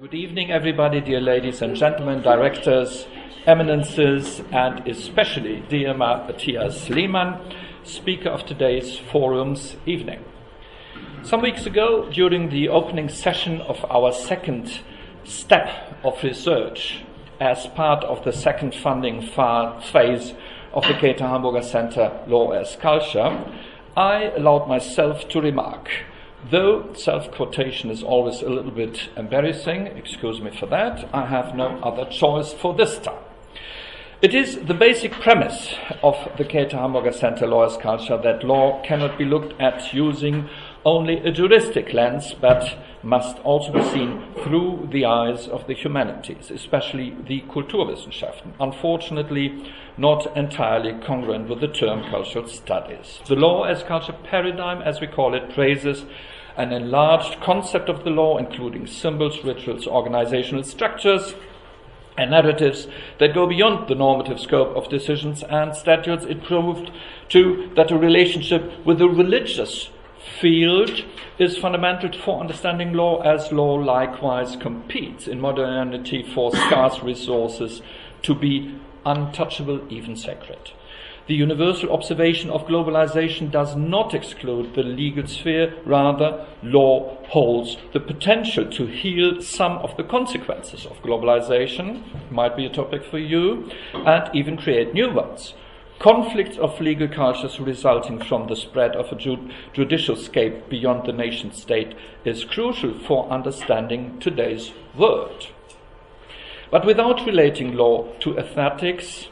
Good evening, everybody, dear ladies and gentlemen, directors, eminences, and especially dear Matthias Lehmann, speaker of today's forum's evening. Some weeks ago, during the opening session of our second step of research as part of the second funding phase of the Käte Hamburger Center Law as Culture, I allowed myself to remark Though self quotation is always a little bit embarrassing, excuse me for that, I have no other choice for this time. It is the basic premise of the Käte Hamburger Center Law as Culture that law cannot be looked at using only a juristic lens, but must also be seen through the eyes of the humanities, especially the Kulturwissenschaften. Unfortunately, not entirely congruent with the term cultural studies. The law as culture paradigm, as we call it, praises an enlarged concept of the law, including symbols, rituals, organizational structures, and narratives that go beyond the normative scope of decisions and statutes. It proved, too, that a relationship with the religious field is fundamental for understanding law, as law likewise competes in modernity for scarce resources to be untouchable, even sacred. The universal observation of globalization does not exclude the legal sphere, rather, law holds the potential to heal some of the consequences of globalization, might be a topic for you, and even create new ones. Conflicts of legal cultures resulting from the spread of a ju- judicial scape beyond the nation state is crucial for understanding today's world. But without relating law to ethics,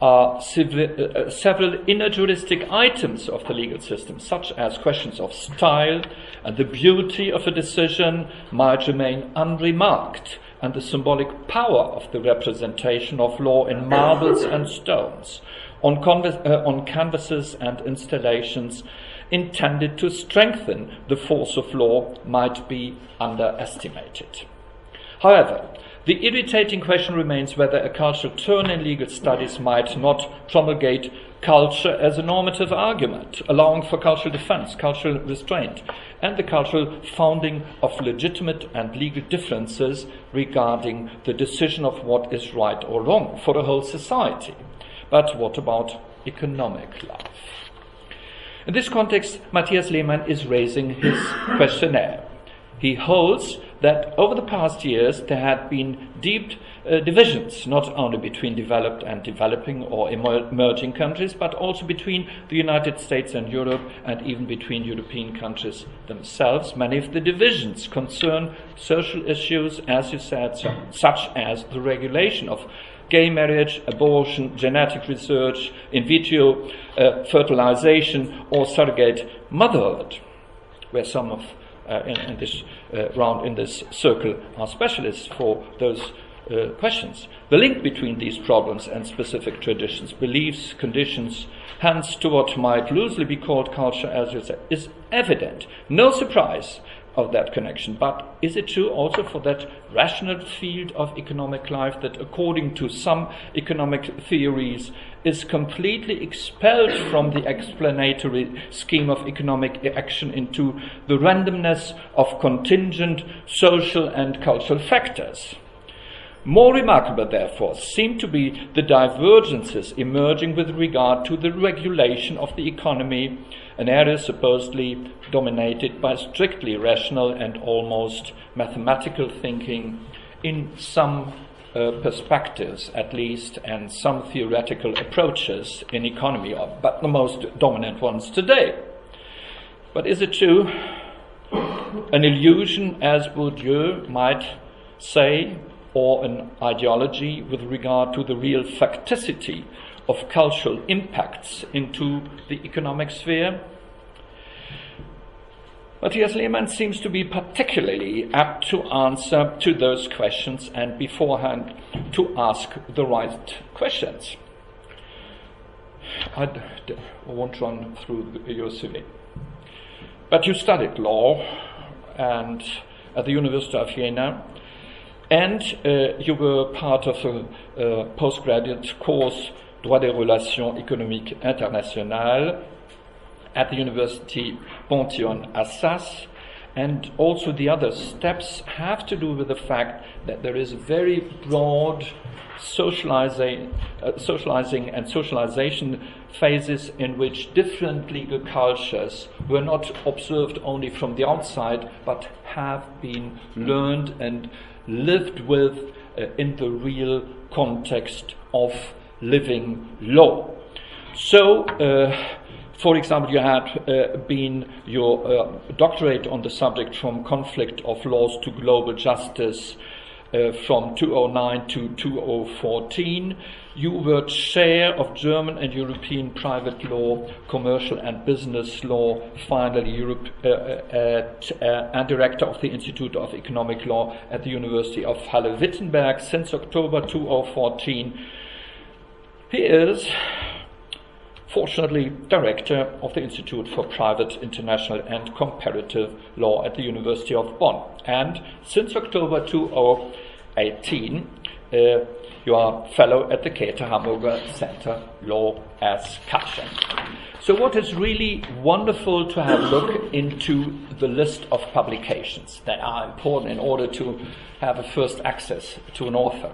are civil, uh, several inner juristic items of the legal system, such as questions of style and the beauty of a decision, might remain unremarked, and the symbolic power of the representation of law in marbles and stones, on, conv- uh, on canvases and installations intended to strengthen the force of law, might be underestimated. However, the irritating question remains whether a cultural turn in legal studies might not promulgate culture as a normative argument, allowing for cultural defense, cultural restraint, and the cultural founding of legitimate and legal differences regarding the decision of what is right or wrong for a whole society. But what about economic life? In this context, Matthias Lehmann is raising his questionnaire. He holds that over the past years there had been deep uh, divisions, not only between developed and developing or emerging countries, but also between the United States and Europe, and even between European countries themselves. Many of the divisions concern social issues, as you said, so, such as the regulation of gay marriage, abortion, genetic research, in vitro uh, fertilization, or surrogate motherhood, where some of uh, in, in, this uh, round, in this circle, are specialists for those uh, questions. The link between these problems and specific traditions, beliefs, conditions, hence to what might loosely be called culture, as you said, is evident. No surprise of that connection. But is it true also for that rational field of economic life that, according to some economic theories, is completely expelled from the explanatory scheme of economic action into the randomness of contingent social and cultural factors? More remarkable, therefore, seem to be the divergences emerging with regard to the regulation of the economy an area supposedly dominated by strictly rational and almost mathematical thinking in some uh, perspectives, at least, and some theoretical approaches in economy, but the most dominant ones today. But is it true? An illusion, as Bourdieu might say, or an ideology with regard to the real facticity of cultural impacts into the economic sphere. Matthias Lehmann seems to be particularly apt to answer to those questions and beforehand to ask the right questions. I won't run through your CV. But you studied law and at the University of Jena, and uh, you were part of a, a postgraduate course droit des relations économiques internationales at the University Pantheon Assas, and also the other steps have to do with the fact that there is very broad socializing, uh, socializing and socialization phases in which different legal cultures were not observed only from the outside, but have been learned and lived with uh, in the real context of living law. So, uh, for example, you had uh, been your uh, doctorate on the subject from conflict of laws to global justice uh, from 2009 to 2014. You were chair of German and European private law, commercial and business law, finally Europe, uh, at, uh, and director of the Institute of Economic Law at the University of Halle-Wittenberg since October 2014. He is fortunately director of the Institute for Private, International and Comparative Law at the University of Bonn. And since October 2018, uh, you are fellow at the Käte Hamburger Center Law as Culture. So, what is really wonderful to have a look into the list of publications that are important in order to have a first access to an author.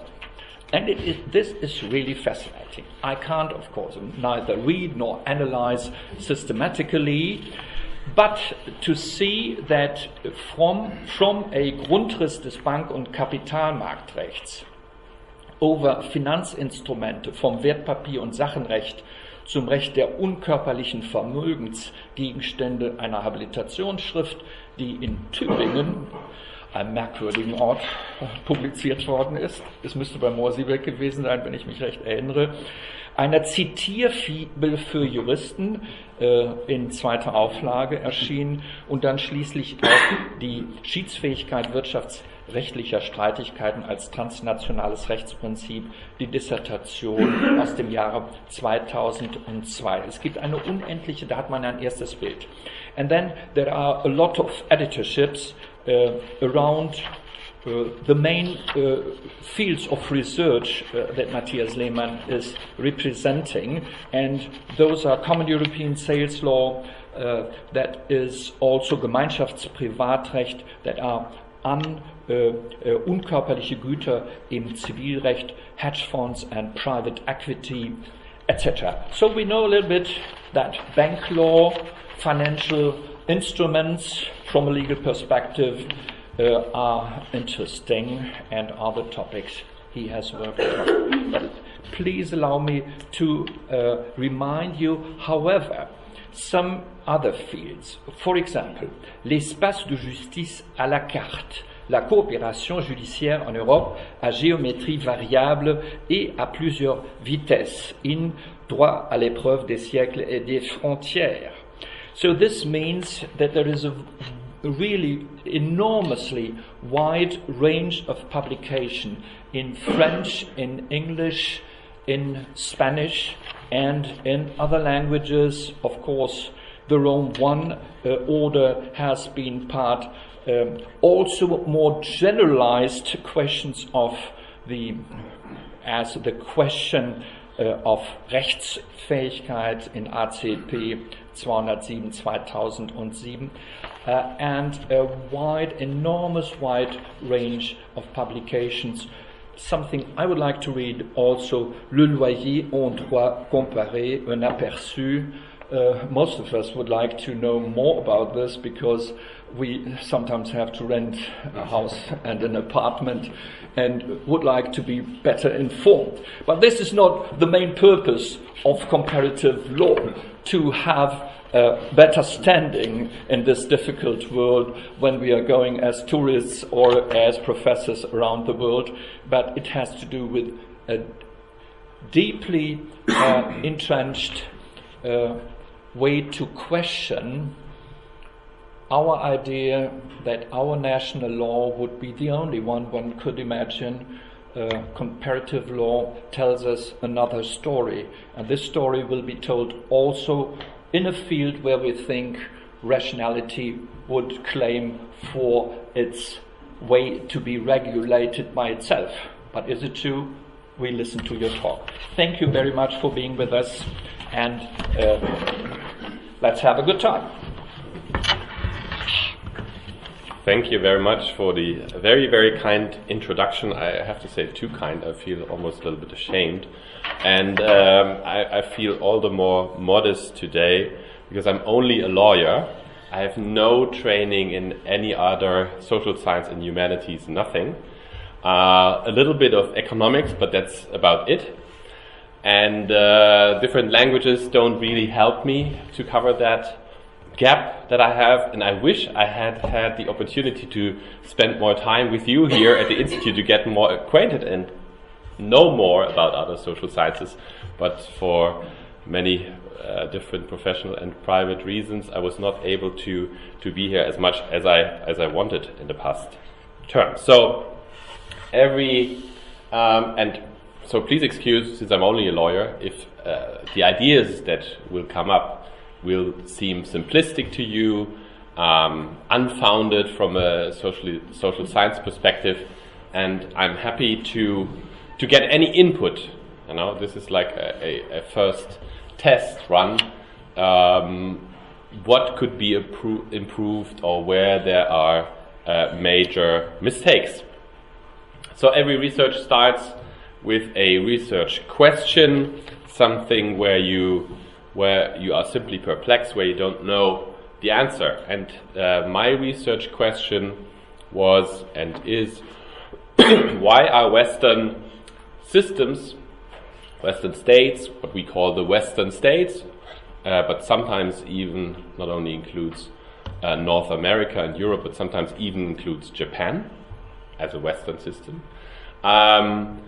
And this is really fascinating. I can't, of course, neither read nor analyze systematically, but to see that from, from a Grundriss des Bank- und Kapitalmarktrechts over Finanzinstrumente vom Wertpapier- und Sachenrecht zum Recht der unkörperlichen Vermögensgegenstände einer Habilitationsschrift, die in Tübingen einem merkwürdigen Ort publiziert worden ist. Es müsste bei Morsiebeck gewesen sein, wenn ich mich recht erinnere. Einer Zitierfibel für Juristen äh, in zweiter Auflage erschienen und dann schließlich auch die Schiedsfähigkeit wirtschaftsrechtlicher Streitigkeiten als transnationales Rechtsprinzip, die Dissertation aus dem Jahre 2002. Es gibt eine unendliche, da hat man ein erstes Bild. And then there are a lot of editorships Uh, around uh, the main uh, fields of research uh, that Matthias Lehmann is representing, and those are common European sales law, uh, that is also Gemeinschaftsprivatrecht, that are un, unkörperliche Güter im Zivilrecht, hedge funds and private equity, etc. So we know a little bit that bank law, financial instruments from a legal perspective uh, are interesting and are the topics he has worked on. Please allow me to uh, remind you, however, some other fields. For example, l'espace de justice à la carte, la coopération judiciaire en Europe à géométrie variable et à plusieurs vitesses, in droit à l'épreuve des siècles et des frontières. So this means that there is a really enormously wide range of publication in French, in English, in Spanish, and in other languages. Of course, the Rome 1 uh, order has been part. Um, also, more generalized questions of the, as the question uh, of Rechtsfähigkeit in ACP 207 2007 uh, and a wide, enormous wide range of publications. Something I would like to read also Le Loyer en droit comparé, un aperçu. Uh, most of us would like to know more about this because we sometimes have to rent a house and an apartment and would like to be better informed. But this is not the main purpose of comparative law to have a better standing in this difficult world when we are going as tourists or as professors around the world, but it has to do with a deeply uh, entrenched uh, way to question our idea that our national law would be the only one one could imagine. Uh, comparative law tells us another story, and this story will be told also in a field where we think rationality would claim for its way to be regulated by itself. But is it true? We listen to your talk. Thank you very much for being with us, and uh, let's have a good time. Thank you very much for the very, very kind introduction. I have to say, too kind. I feel almost a little bit ashamed. And um, I, I, feel all the more modest today because I'm only a lawyer. I have no training in any other social science and humanities, nothing. Uh, a little bit of economics, but that's about it. And uh, different languages don't really help me to cover that gap that I have, and I wish I had had the opportunity to spend more time with you here at the Institute to get more acquainted and know more about other social sciences. But for many uh, different professional and private reasons, I was not able to, to be here as much as I, as I wanted in the past term. So, every, um, and so please excuse, since I'm only a lawyer, if uh, the ideas that will come up will seem simplistic to you, um, unfounded from a social social science perspective, and I'm happy to to get any input. You know, this is like a, a, a first test run. Um, what could be improved or where there are uh, major mistakes. So every research starts with a research question, something where you where you are simply perplexed, where you don't know the answer. And uh, my research question was and is why are Western systems, Western states, what we call the Western states, uh, but sometimes even not only includes uh, North America and Europe, but sometimes even includes Japan as a Western system. Um,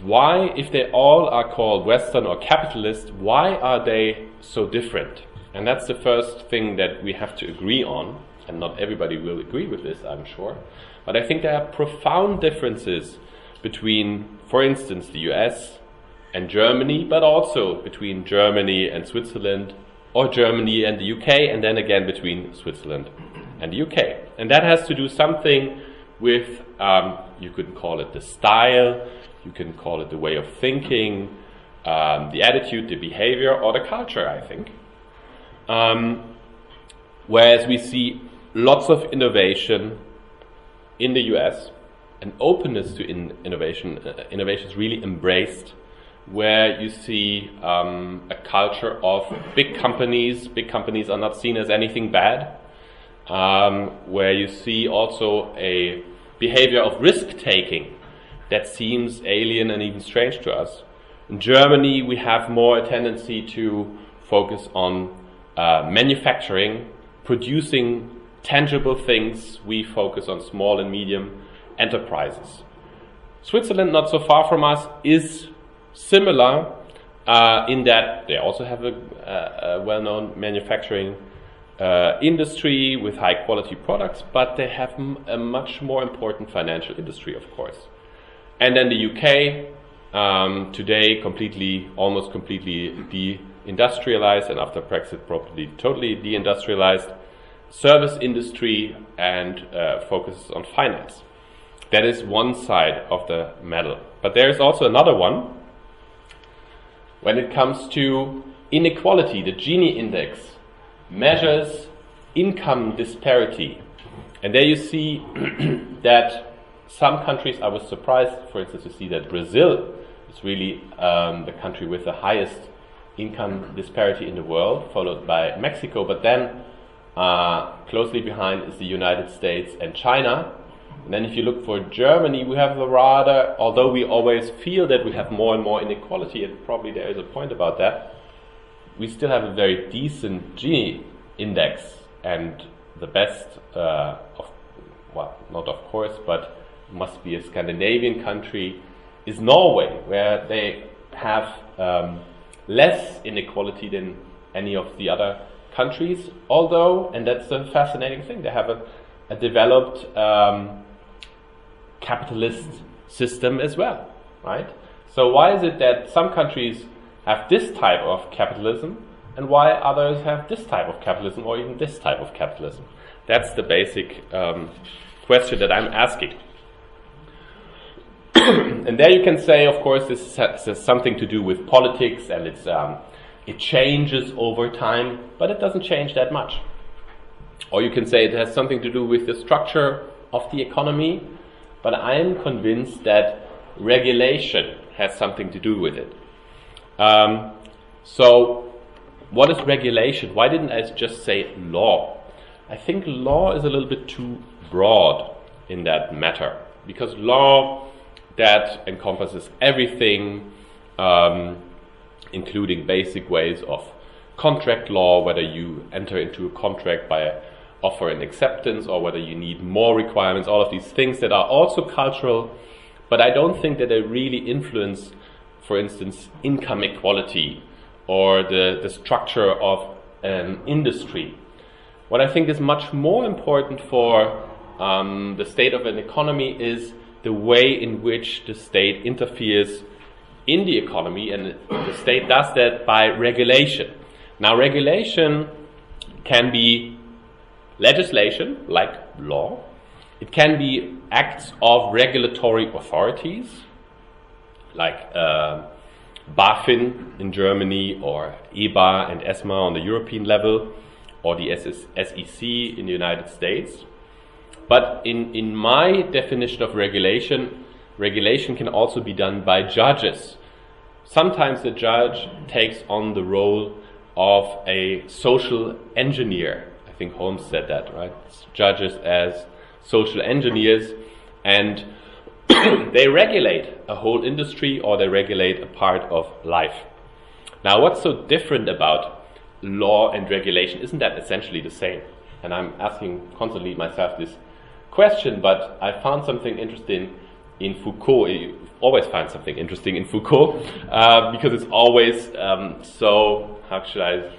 why, if they all are called Western or capitalist, why are they so different? And that's the first thing that we have to agree on. And not everybody will agree with this, I'm sure. But I think there are profound differences between, for instance, the US and Germany, but also between Germany and Switzerland, or Germany and the UK, and then again between Switzerland and the UK. And that has to do something with, um, you could call it the style, you can call it the way of thinking, um, the attitude, the behavior, or the culture, I think. Um, whereas we see lots of innovation in the US, and openness to in innovation, uh, innovation is really embraced, where you see um, a culture of big companies. Big companies are not seen as anything bad. Um, where you see also a behavior of risk taking that seems alien and even strange to us. In Germany, we have more a tendency to focus on uh, manufacturing, producing tangible things. We focus on small and medium enterprises. Switzerland, not so far from us, is similar uh, in that they also have a, a, a well-known manufacturing uh, industry with high-quality products, but they have a much more important financial industry, of course. And then the UK, um, today completely, almost completely deindustrialized, and after Brexit, probably totally deindustrialized, service industry and uh, focuses on finance. That is one side of the medal. But there is also another one when it comes to inequality. The Gini index measures income disparity. And there you see that some countries, I was surprised, for instance, to see that Brazil is really um, the country with the highest income disparity in the world, followed by Mexico. But then uh, closely behind is the United States and China. And then if you look for Germany, we have a rather, although we always feel that we have more and more inequality, and probably there is a point about that, we still have a very decent Gini index. And the best, uh, of, well, not of course, but must be a Scandinavian country, is Norway, where they have um, less inequality than any of the other countries. Although, and that's a fascinating thing, they have a, a developed um, capitalist system as well, right? So why is it that some countries have this type of capitalism and why others have this type of capitalism or even this type of capitalism? That's the basic um, question that I'm asking. and there you can say, of course, this has something to do with politics and it's, um, it changes over time, but it doesn't change that much. or you can say it has something to do with the structure of the economy, but I am convinced that regulation has something to do with it. Um, so, what is regulation? Why didn't I just say law? I think law is a little bit too broad in that matter because law that encompasses everything, um, including basic ways of contract law, whether you enter into a contract by offer and acceptance or whether you need more requirements, all of these things that are also cultural, but I don't think that they really influence, for instance, income equality or the, the structure of an industry. What I think is much more important for um, the state of an economy is the way in which the state interferes in the economy, and the state does that by regulation. Now, regulation can be legislation, like law, it can be acts of regulatory authorities, like uh, BaFin in Germany, or EBA and ESMA on the European level, or the SEC in the United States. But in, in my definition of regulation, regulation can also be done by judges. Sometimes the judge takes on the role of a social engineer. I think Holmes said that, right? Judges as social engineers and they regulate a whole industry or they regulate a part of life. Now, what's so different about law and regulation? Isn't that essentially the same? And I'm asking constantly myself this question, but I found something interesting in Foucault. You always find something interesting in Foucault uh, because it's always um, so. How should I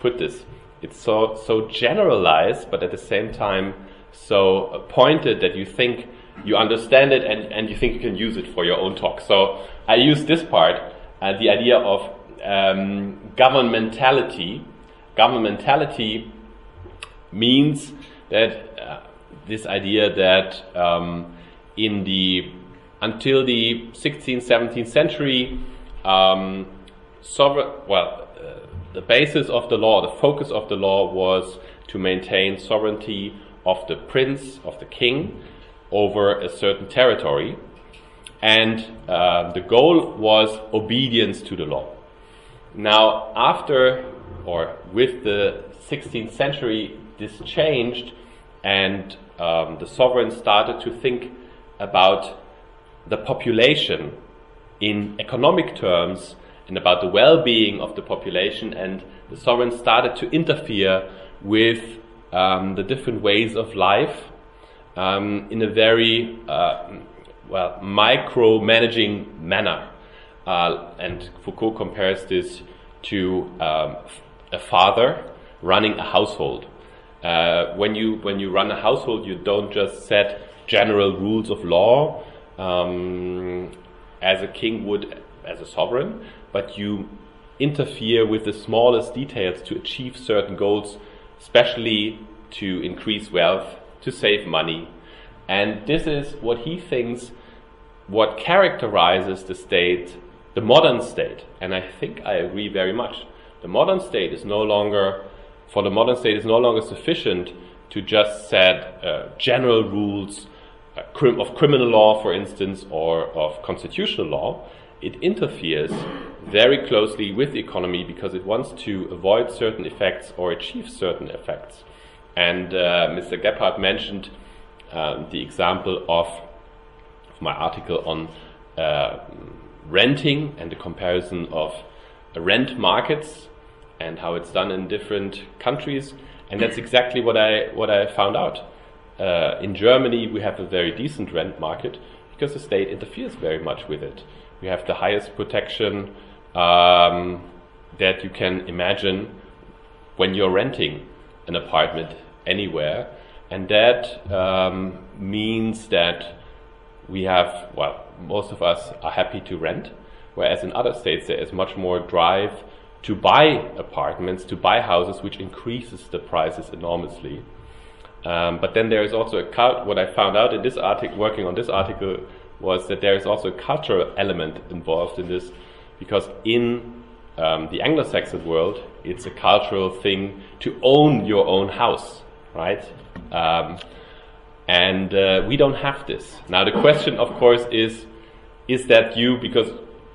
put this? It's so so generalized, but at the same time so pointed that you think you understand it and, and you think you can use it for your own talk. So I use this part, uh, the idea of um, governmentality. Governmentality means that uh, this idea that um, in the until the 16th, 17th century, um, sovereign, well, uh, the basis of the law, the focus of the law was to maintain sovereignty of the prince, of the king, over a certain territory. And uh, the goal was obedience to the law. Now, after or with the 16th century, this changed, and um, the sovereign started to think about the population in economic terms and about the well being of the population, and the sovereign started to interfere with um, the different ways of life um, in a very uh, well micromanaging manner. Uh, and Foucault compares this to um, a father running a household. Uh, when you when you run a household, you don't just set general rules of law um, as a king would as a sovereign, but you interfere with the smallest details to achieve certain goals, especially to increase wealth, to save money. And this is what he thinks what characterizes the state, the modern state. And I think I agree very much. The modern state is no longer for the modern state is no longer sufficient to just set uh, general rules uh, of criminal law, for instance, or of constitutional law. It interferes very closely with the economy because it wants to avoid certain effects or achieve certain effects. And uh, Mr. Gephart mentioned um, the example of, of, my article on uh, renting and the comparison of rent markets and how it's done in different countries. And that's exactly what I what I found out. Uh, in Germany, we have a very decent rent market because the state interferes very much with it. We have the highest protection um, that you can imagine when you're renting an apartment anywhere, and that um, means that we have well, most of us are happy to rent, whereas in other states there is much more drive to buy apartments, to buy houses, which increases the prices enormously. Um, but then there is also a cult. What I found out in this article, working on this article, was that there is also a cultural element involved in this, because in um, the Anglo-Saxon world, it's a cultural thing to own your own house. right? Um, and uh, we don't have this. Now, the question, of course, is is that you because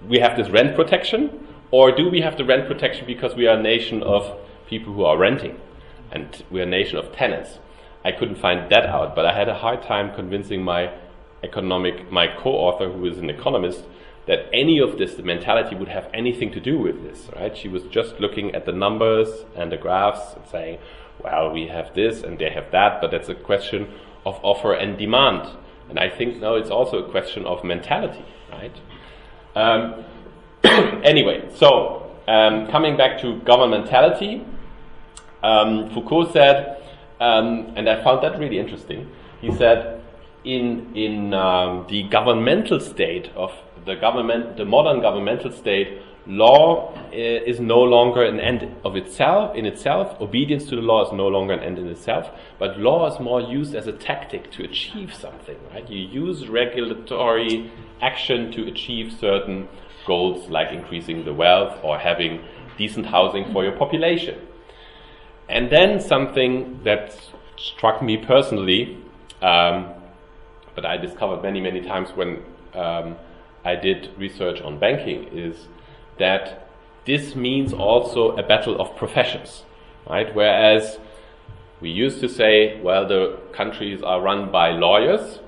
we have this rent protection, or do we have the rent protection because we are a nation of people who are renting and we're a nation of tenants? I couldn't find that out, but I had a hard time convincing my economic, my co-author, who is an economist, that any of this, the mentality, would have anything to do with this. Right? She was just looking at the numbers and the graphs and saying, "Well, we have this and they have that," but that's a question of offer and demand. And I think now it's also a question of mentality, right? Um, anyway, so um, coming back to governmentality, um, Foucault said, um, and I found that really interesting. He said, in in um, the governmental state of the government, the modern governmental state, law uh, is no longer an end of itself in itself obedience to the law is no longer an end in itself but law is more used as a tactic to achieve something right you use regulatory action to achieve certain goals like increasing the wealth or having decent housing for your population and then something that struck me personally um, but i discovered many many times when um, i did research on banking is that this means also a battle of professions, right? Whereas we used to say, well, the countries are run by lawyers.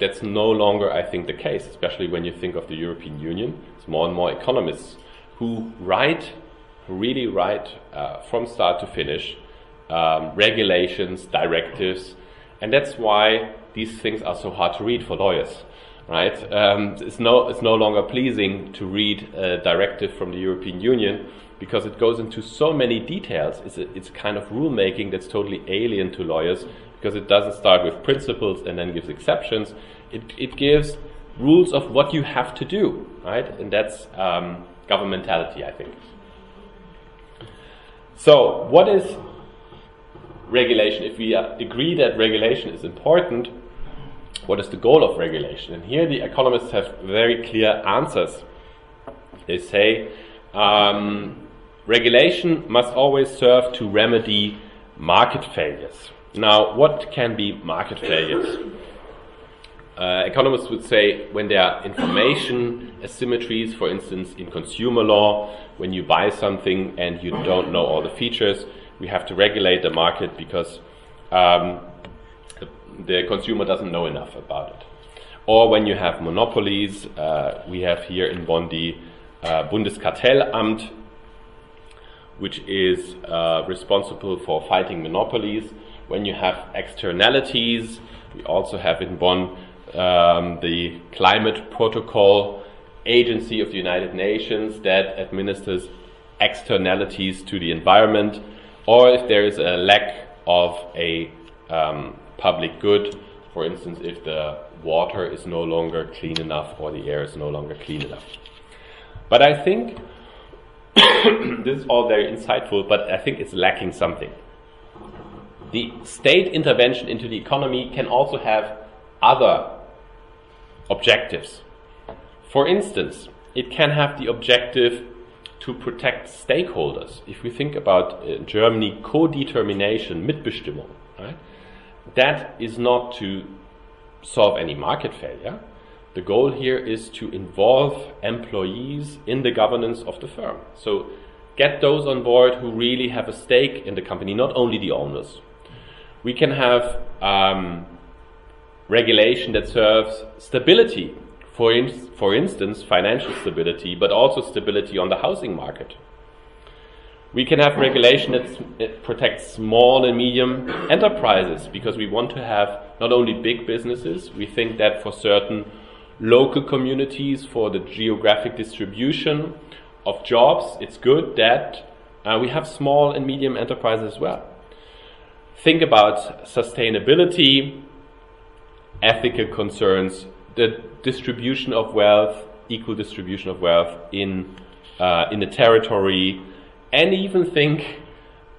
That's no longer, I think, the case, especially when you think of the European Union. More and more economists who write, really write uh, from start to finish um, regulations, directives, and that's why these things are so hard to read for lawyers right? Um, it's, no, it's no longer pleasing to read a directive from the European Union because it goes into so many details. It's a, it's a kind of rulemaking that's totally alien to lawyers because it doesn't start with principles and then gives exceptions. It, it gives rules of what you have to do, right? And that's um, governmentality, I think. So, what is regulation? If we uh, agree that regulation is important, what is the goal of regulation? And here the economists have very clear answers. They say um, regulation must always serve to remedy market failures. Now, what can be market failures? Uh, economists would say when there are information asymmetries, for instance, in consumer law, when you buy something and you don't know all the features, we have to regulate the market because um, the consumer doesn't know enough about it. Or when you have monopolies, uh, we have here in Bonn the uh, Bundeskartellamt, which is uh, responsible for fighting monopolies. When you have externalities, we also have in Bonn um, the Climate Protocol Agency of the United Nations that administers externalities to the environment, or if there is a lack of a um, public good. For instance, if the water is no longer clean enough or the air is no longer clean enough. But I think this is all very insightful, but I think it's lacking something. The state intervention into the economy can also have other objectives. For instance, it can have the objective to protect stakeholders. If we think about uh, Germany, co-determination, Mitbestimmung, right? that is not to solve any market failure. The goal here is to involve employees in the governance of the firm. So get those on board who really have a stake in the company, not only the owners. We can have um, regulation that serves stability, for, in, for instance, financial stability, but also stability on the housing market. We can have regulation that protects small and medium enterprises because we want to have not only big businesses, we think that for certain local communities, for the geographic distribution of jobs, it's good that uh, we have small and medium enterprises as well. Think about sustainability, ethical concerns, the distribution of wealth, equal distribution of wealth in, uh, in the territory, and even think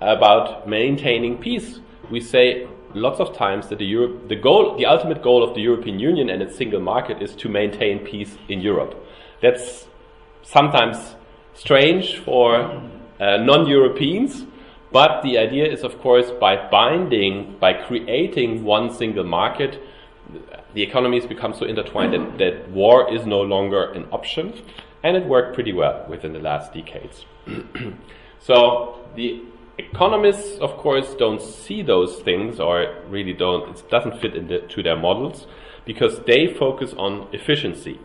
about maintaining peace. We say lots of times that the, Europe, the goal, the ultimate goal of the European Union and its single market is to maintain peace in Europe. That's sometimes strange for uh, non-Europeans, But the idea is, of course, by binding, by creating one single market, the economies become so intertwined that, that war is no longer an option, and it worked pretty well within the last decades. so the economists, of course, don't see those things, or really don't. It doesn't fit into their models because they focus on efficiency.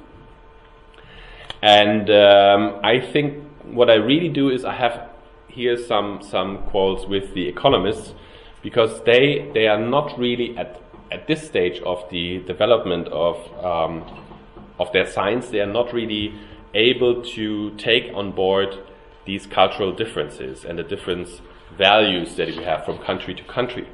And um, I think what I really do is I have here some some quotes with the economists because they they are not really at at this stage of the development of um, of their science they are not really able to take on board these cultural differences and the different values that we have from country to country.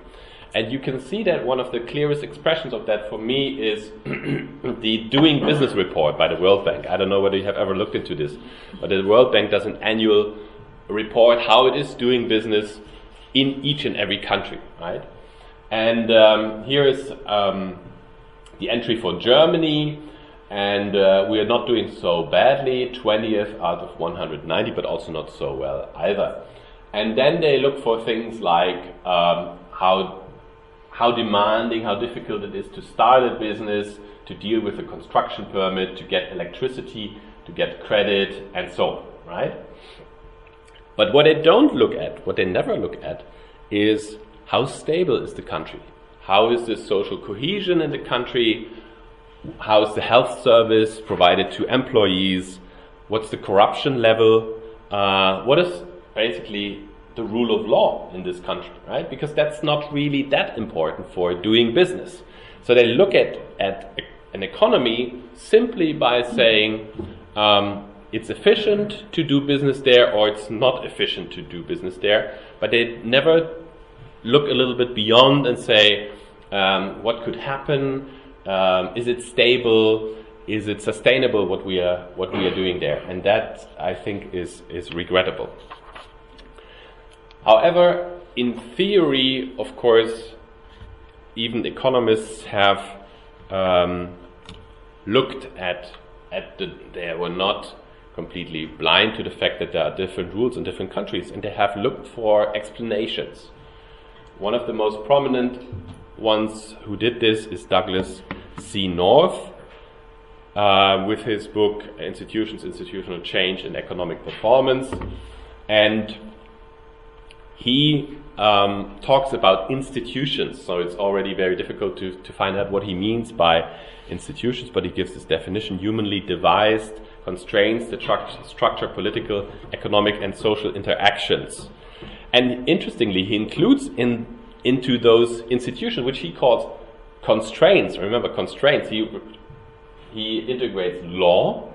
And you can see that one of the clearest expressions of that for me is the Doing Business report by the World Bank. I don't know whether you have ever looked into this, but the World Bank does an annual report how it is doing business in each and every country, right? And um, here is um, the entry for Germany, and uh, we are not doing so badly, 20th out of 190, but also not so well either. And then they look for things like um, how how demanding, how difficult it is to start a business, to deal with a construction permit, to get electricity, to get credit, and so on, right? But what they don't look at, what they never look at, is how stable is the country? How is the social cohesion in the country? How is the health service provided to employees? What's the corruption level? Uh, what is basically the rule of law in this country, right? Because that's not really that important for doing business. So they look at, at an economy simply by saying um, it's efficient to do business there or it's not efficient to do business there, but they never look a little bit beyond and say um, what could happen, um, is it stable, is it sustainable what we are what we are doing there, and that I think is is regrettable. However, in theory, of course, even economists have um, looked at at the, they were not completely blind to the fact that there are different rules in different countries, and they have looked for explanations. One of the most prominent ones who did this is Douglass C. North, uh, with his book Institutions, Institutional Change and Economic Performance. And he um, talks about institutions, so it's already very difficult to, to find out what he means by institutions, but he gives this definition humanly devised constraints that structure political, economic, and social interactions. And interestingly, he includes in, into those institutions, which he calls constraints. Remember, constraints. He, he integrates law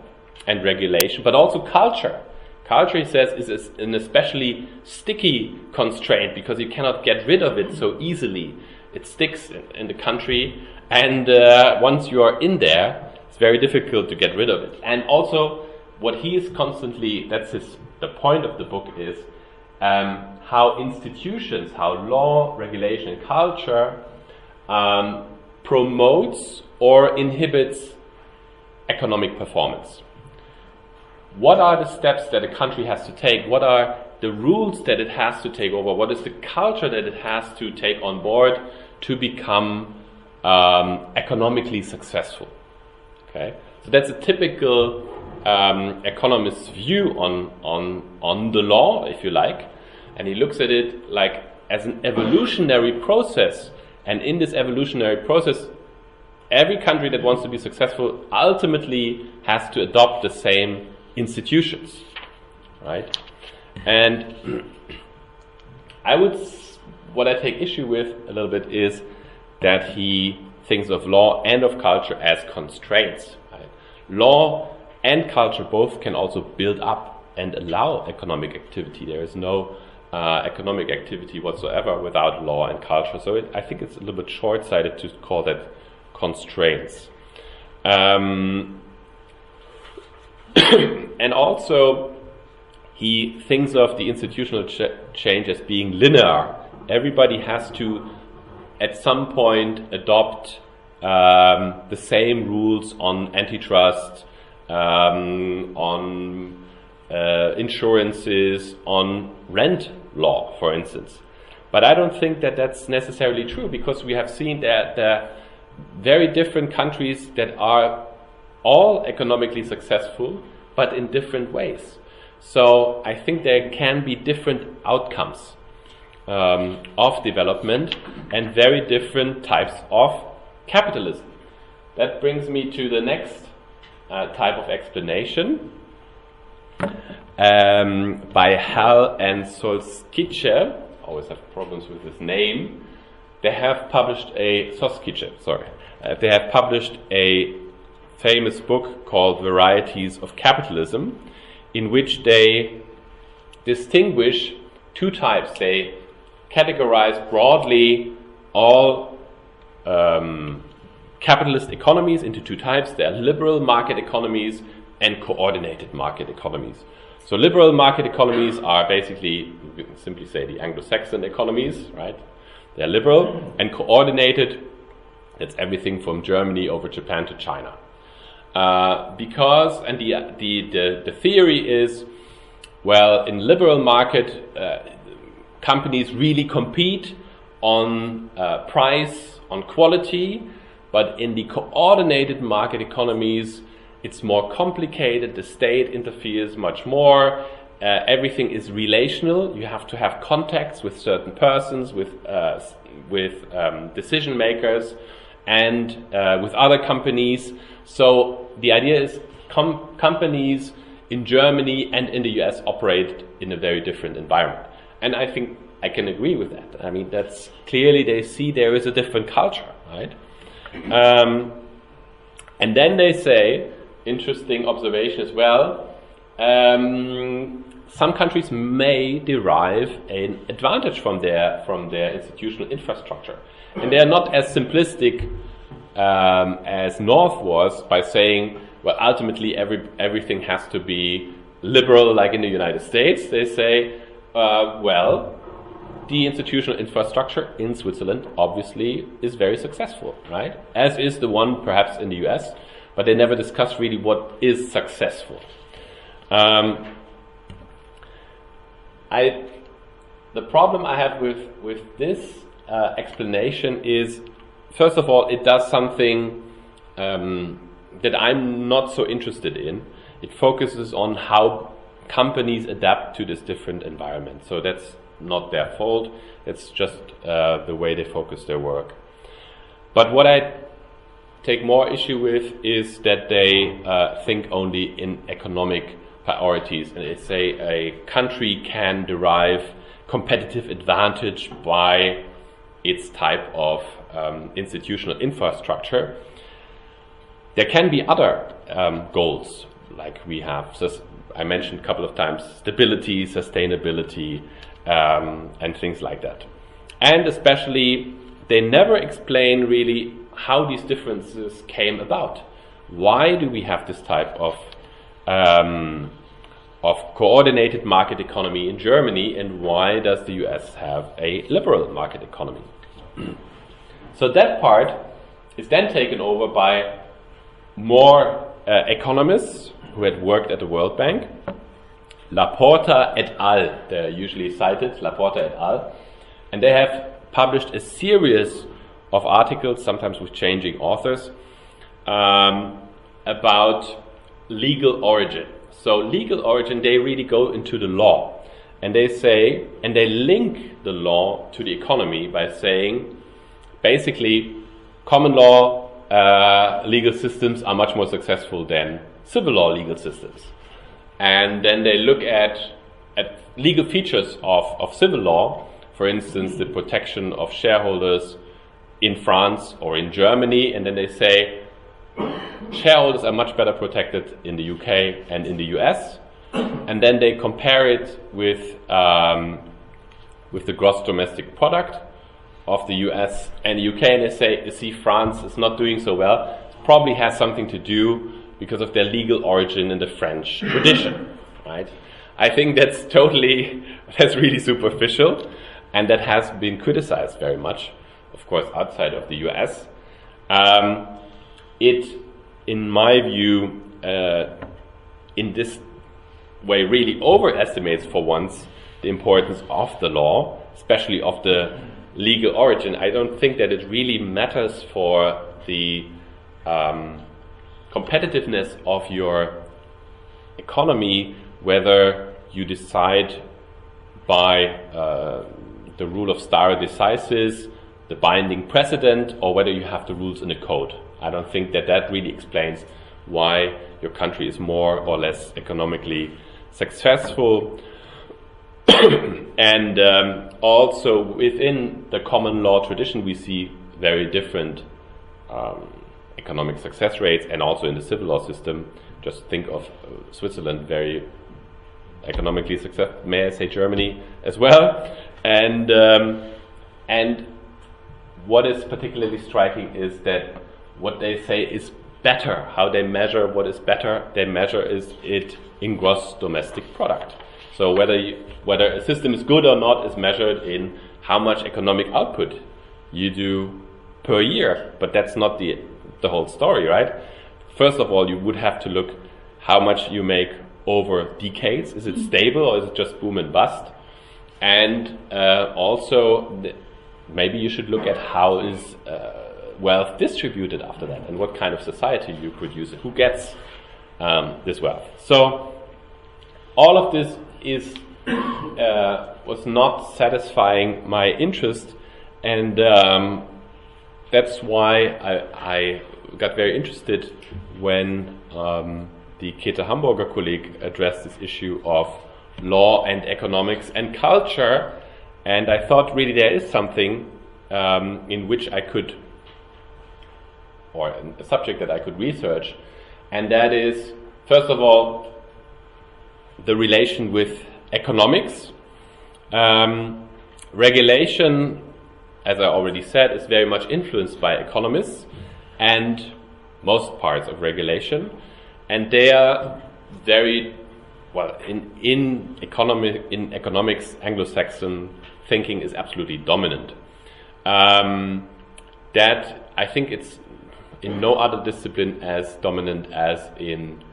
and regulation, but also culture. Culture, he says, is an especially sticky constraint because you cannot get rid of it so easily. It sticks in the country, and uh, once you are in there, it's very difficult to get rid of it. And also, what he is constantly, that's his, the point of the book is um, how institutions, how law, regulation, and culture um, promotes or inhibits economic performance what are the steps that a country has to take? What are the rules that it has to take over? What is the culture that it has to take on board to become um, economically successful? Okay, so that's a typical um, economist's view on on on the law, if you like, and he looks at it like as an evolutionary process. And in this evolutionary process, every country that wants to be successful ultimately has to adopt the same institutions, right? And I would, what I take issue with a little bit is that he thinks of law and of culture as constraints. Right? Law and culture both can also build up and allow economic activity. There is no uh, economic activity whatsoever without law and culture. So it, I think it's a little bit short sighted to call that constraints. Um, and also, he thinks of the institutional ch change as being linear. Everybody has to, at some point, adopt um, the same rules on antitrust, um, on uh, insurances, on rent law, for instance. But I don't think that that's necessarily true because we have seen that there very different countries that are all economically successful, but in different ways. So I think there can be different outcomes um, of development and very different types of capitalism. That brings me to the next uh, type of explanation um, by Hall and Soskice. Always have problems with this name. They have published a Soskice, sorry. Uh, they have published a famous book called Varieties of Capitalism, in which they distinguish two types. They categorize broadly all um, capitalist economies into two types. There are liberal market economies and coordinated market economies. So liberal market economies are basically, we can simply say the Anglo-Saxon economies, right? They're liberal and coordinated. That's everything from Germany over Japan to China. Uh, because, and the, the, the, the, theory is, well, in liberal market, uh, companies really compete on uh, price, on quality, but in the coordinated market economies, it's more complicated. The state interferes much more. Uh, everything is relational. You have to have contacts with certain persons, with uh, with um, decision makers, and uh, with other companies. So the idea is com- companies in Germany and in the US operate in a very different environment. And I think I can agree with that. I mean, that's clearly they see there is a different culture, right? Um, and then they say, interesting observation as well, um, some countries may derive an advantage from their, from their institutional infrastructure. And they are not as simplistic um, as North was by saying, well, ultimately every, everything has to be liberal like in the United States. They say, uh, well, the institutional infrastructure in Switzerland obviously is very successful, right? As is the one perhaps in the US, but they never discuss really what is successful. Um, I, the problem I have with, with this uh, explanation is, first of all, it does something um, that I'm not so interested in. It focuses on how companies adapt to this different environment. So that's not their fault. It's just uh, the way they focus their work. But what I take more issue with is that they uh, think only in economic priorities and they say a country can derive competitive advantage by its type of um, institutional infrastructure. There can be other um, goals, like we have, I mentioned a couple of times, stability, sustainability, um, and things like that. And especially, they never explain really how these differences came about. Why do we have this type of um, of coordinated market economy in Germany, and why does the US have a liberal market economy? so that part is then taken over by more uh, economists who had worked at the World Bank La Porta et al. They're usually cited, La Porta et al. And they have published a series of articles, sometimes with changing authors, um, about legal origin. So, legal origin, they really go into the law. And they say, and they link the law to the economy by saying, basically, common law uh, legal systems are much more successful than civil law legal systems and then they look at, at legal features of, of civil law, for instance, the protection of shareholders in France or in Germany, and then they say shareholders are much better protected in the UK and in the US, and then they compare it with um, with the gross domestic product of the US and the UK, and they say, you see, France is not doing so well. It probably has something to do because of their legal origin in the French tradition, right? I think that's totally, that's really superficial, and that has been criticized very much, of course, outside of the US. Um, it, in my view, uh, in this way, really overestimates for once the importance of the law, especially of the legal origin. I don't think that it really matters for the um, competitiveness of your economy whether you decide by uh, the rule of stare decisis, the binding precedent, or whether you have the rules in a code. I don't think that that really explains why your country is more or less economically successful. and um, also within the common law tradition, we see very different um, economic success rates, and also in the civil law system. Just think of uh, Switzerland, very economically successful. May I say Germany as well? And um, and what is particularly striking is that what they say is better. How they measure what is better, they measure is it in gross domestic product. So whether you, whether a system is good or not is measured in how much economic output you do per year. But that's not the the whole story, right? First of all, you would have to look how much you make over decades. Is it stable or is it just boom and bust? And uh, also, maybe you should look at how is uh, wealth distributed after that, and what kind of society you produce, and who gets um, this wealth. So, all of this is uh, was not satisfying my interest, and um, that's why I, I, got very interested when um, the Käte Hamburger Kolleg addressed this issue of law and economics and culture, and I thought really there is something um, in which I could, or a subject that I could research, and that is, first of all, the relation with economics. Um, regulation, as I already said, is very much influenced by economists and most parts of regulation and they are very well in in economic in economics. Anglo-Saxon thinking is absolutely dominant. Um, that I think it's in no other discipline as dominant as in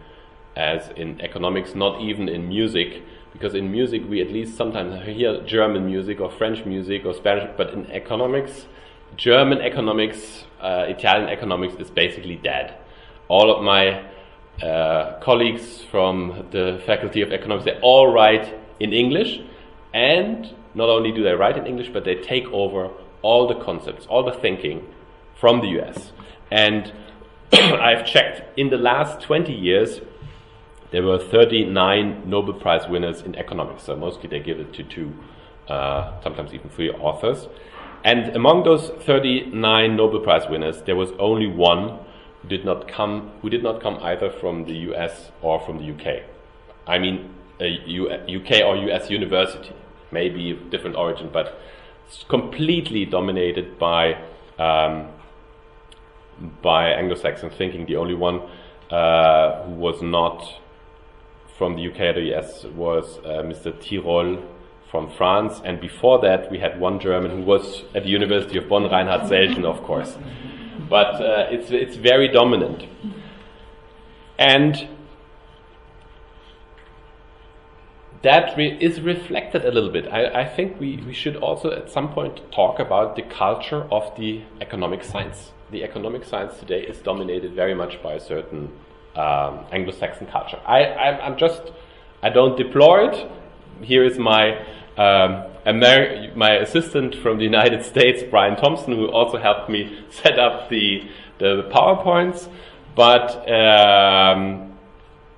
as in economics, not even in music, because in music we at least sometimes hear German music or French music or Spanish, but in economics, German economics, uh, Italian economics is basically dead. All of my uh, colleagues from the Faculty of Economics, they all write in English, and not only do they write in English, but they take over all the concepts, all the thinking from the US. And I've checked in the last 20 years, there were 39 Nobel Prize winners in economics. So mostly they give it to two, uh, sometimes even three authors. And among those 39 Nobel Prize winners, there was only one who did not come who did not come either from the US or from the UK. I mean, a U, UK or US university, maybe different origin, but completely dominated by um, by Anglo-Saxon thinking. The only one uh, who was not from the UK or the US was uh, Mr. Tirole from France, and before that we had one German who was at the University of Bonn, Reinhard Selten, of course but uh, it's, it's very dominant. And that re is reflected a little bit. I, I, think we, we should also at some point talk about the culture of the economic science. The economic science today is dominated very much by a certain um, Anglo-Saxon culture. I, I, I'm just, I don't deplore it. Here is my um, my assistant from the United States, Brian Thompson, who also helped me set up the, the PowerPoints. But um,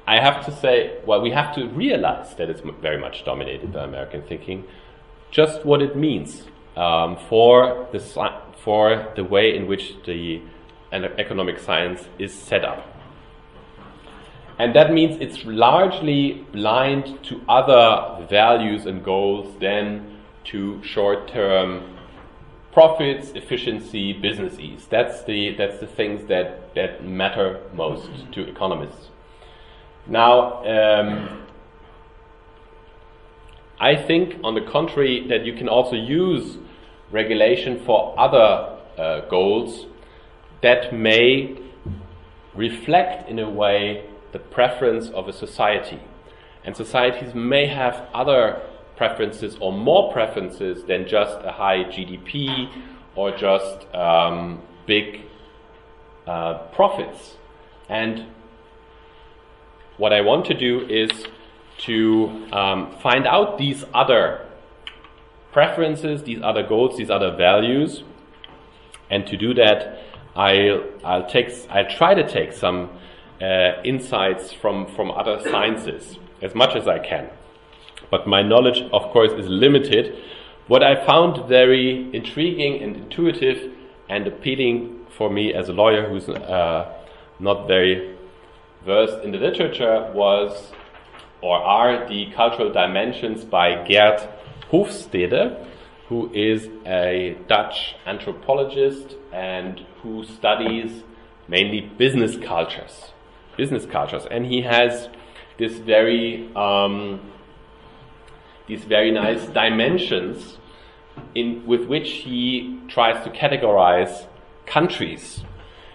I have to say, well, we have to realize that it's very much dominated by American thinking, just what it means um, for, the, for the way in which the economic science is set up. And that means it's largely blind to other values and goals than to short-term profits, efficiency, business ease. That's the that's the things that that matter most to economists. Now, um, I think, on the contrary, that you can also use regulation for other uh, goals that may reflect, in a way, the preference of a society. And societies may have other preferences or more preferences than just a high GDP or just um, big uh, profits. And what I want to do is to um, find out these other preferences, these other goals, these other values, and to do that, I'll, I'll take, I'll try to take some uh, insights from, from other sciences as much as I can. But my knowledge, of course, is limited. What I found very intriguing and intuitive and appealing for me as a lawyer who's uh, not very versed in the literature was or are the cultural dimensions by Geert Hofstede, who is a Dutch anthropologist and who studies mainly business cultures. Business cultures. And he has this very um, these very nice dimensions in with which he tries to categorize countries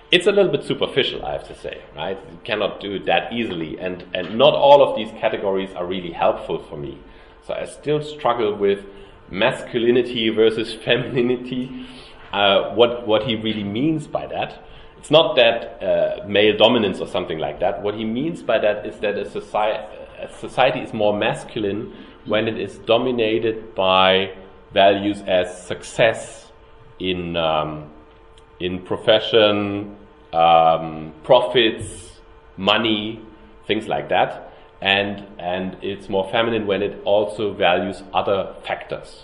it's a little bit superficial, I have to say, right? You cannot do it that easily, and, and not all of these categories are really helpful for me. So I still struggle with masculinity versus femininity, uh, what, what he really means by that. It's not that uh, male dominance or something like that. What he means by that is that a society, a society is more masculine when it is dominated by values as success in um, in profession, um, profits, money, things like that. And, and it's more feminine when it also values other factors,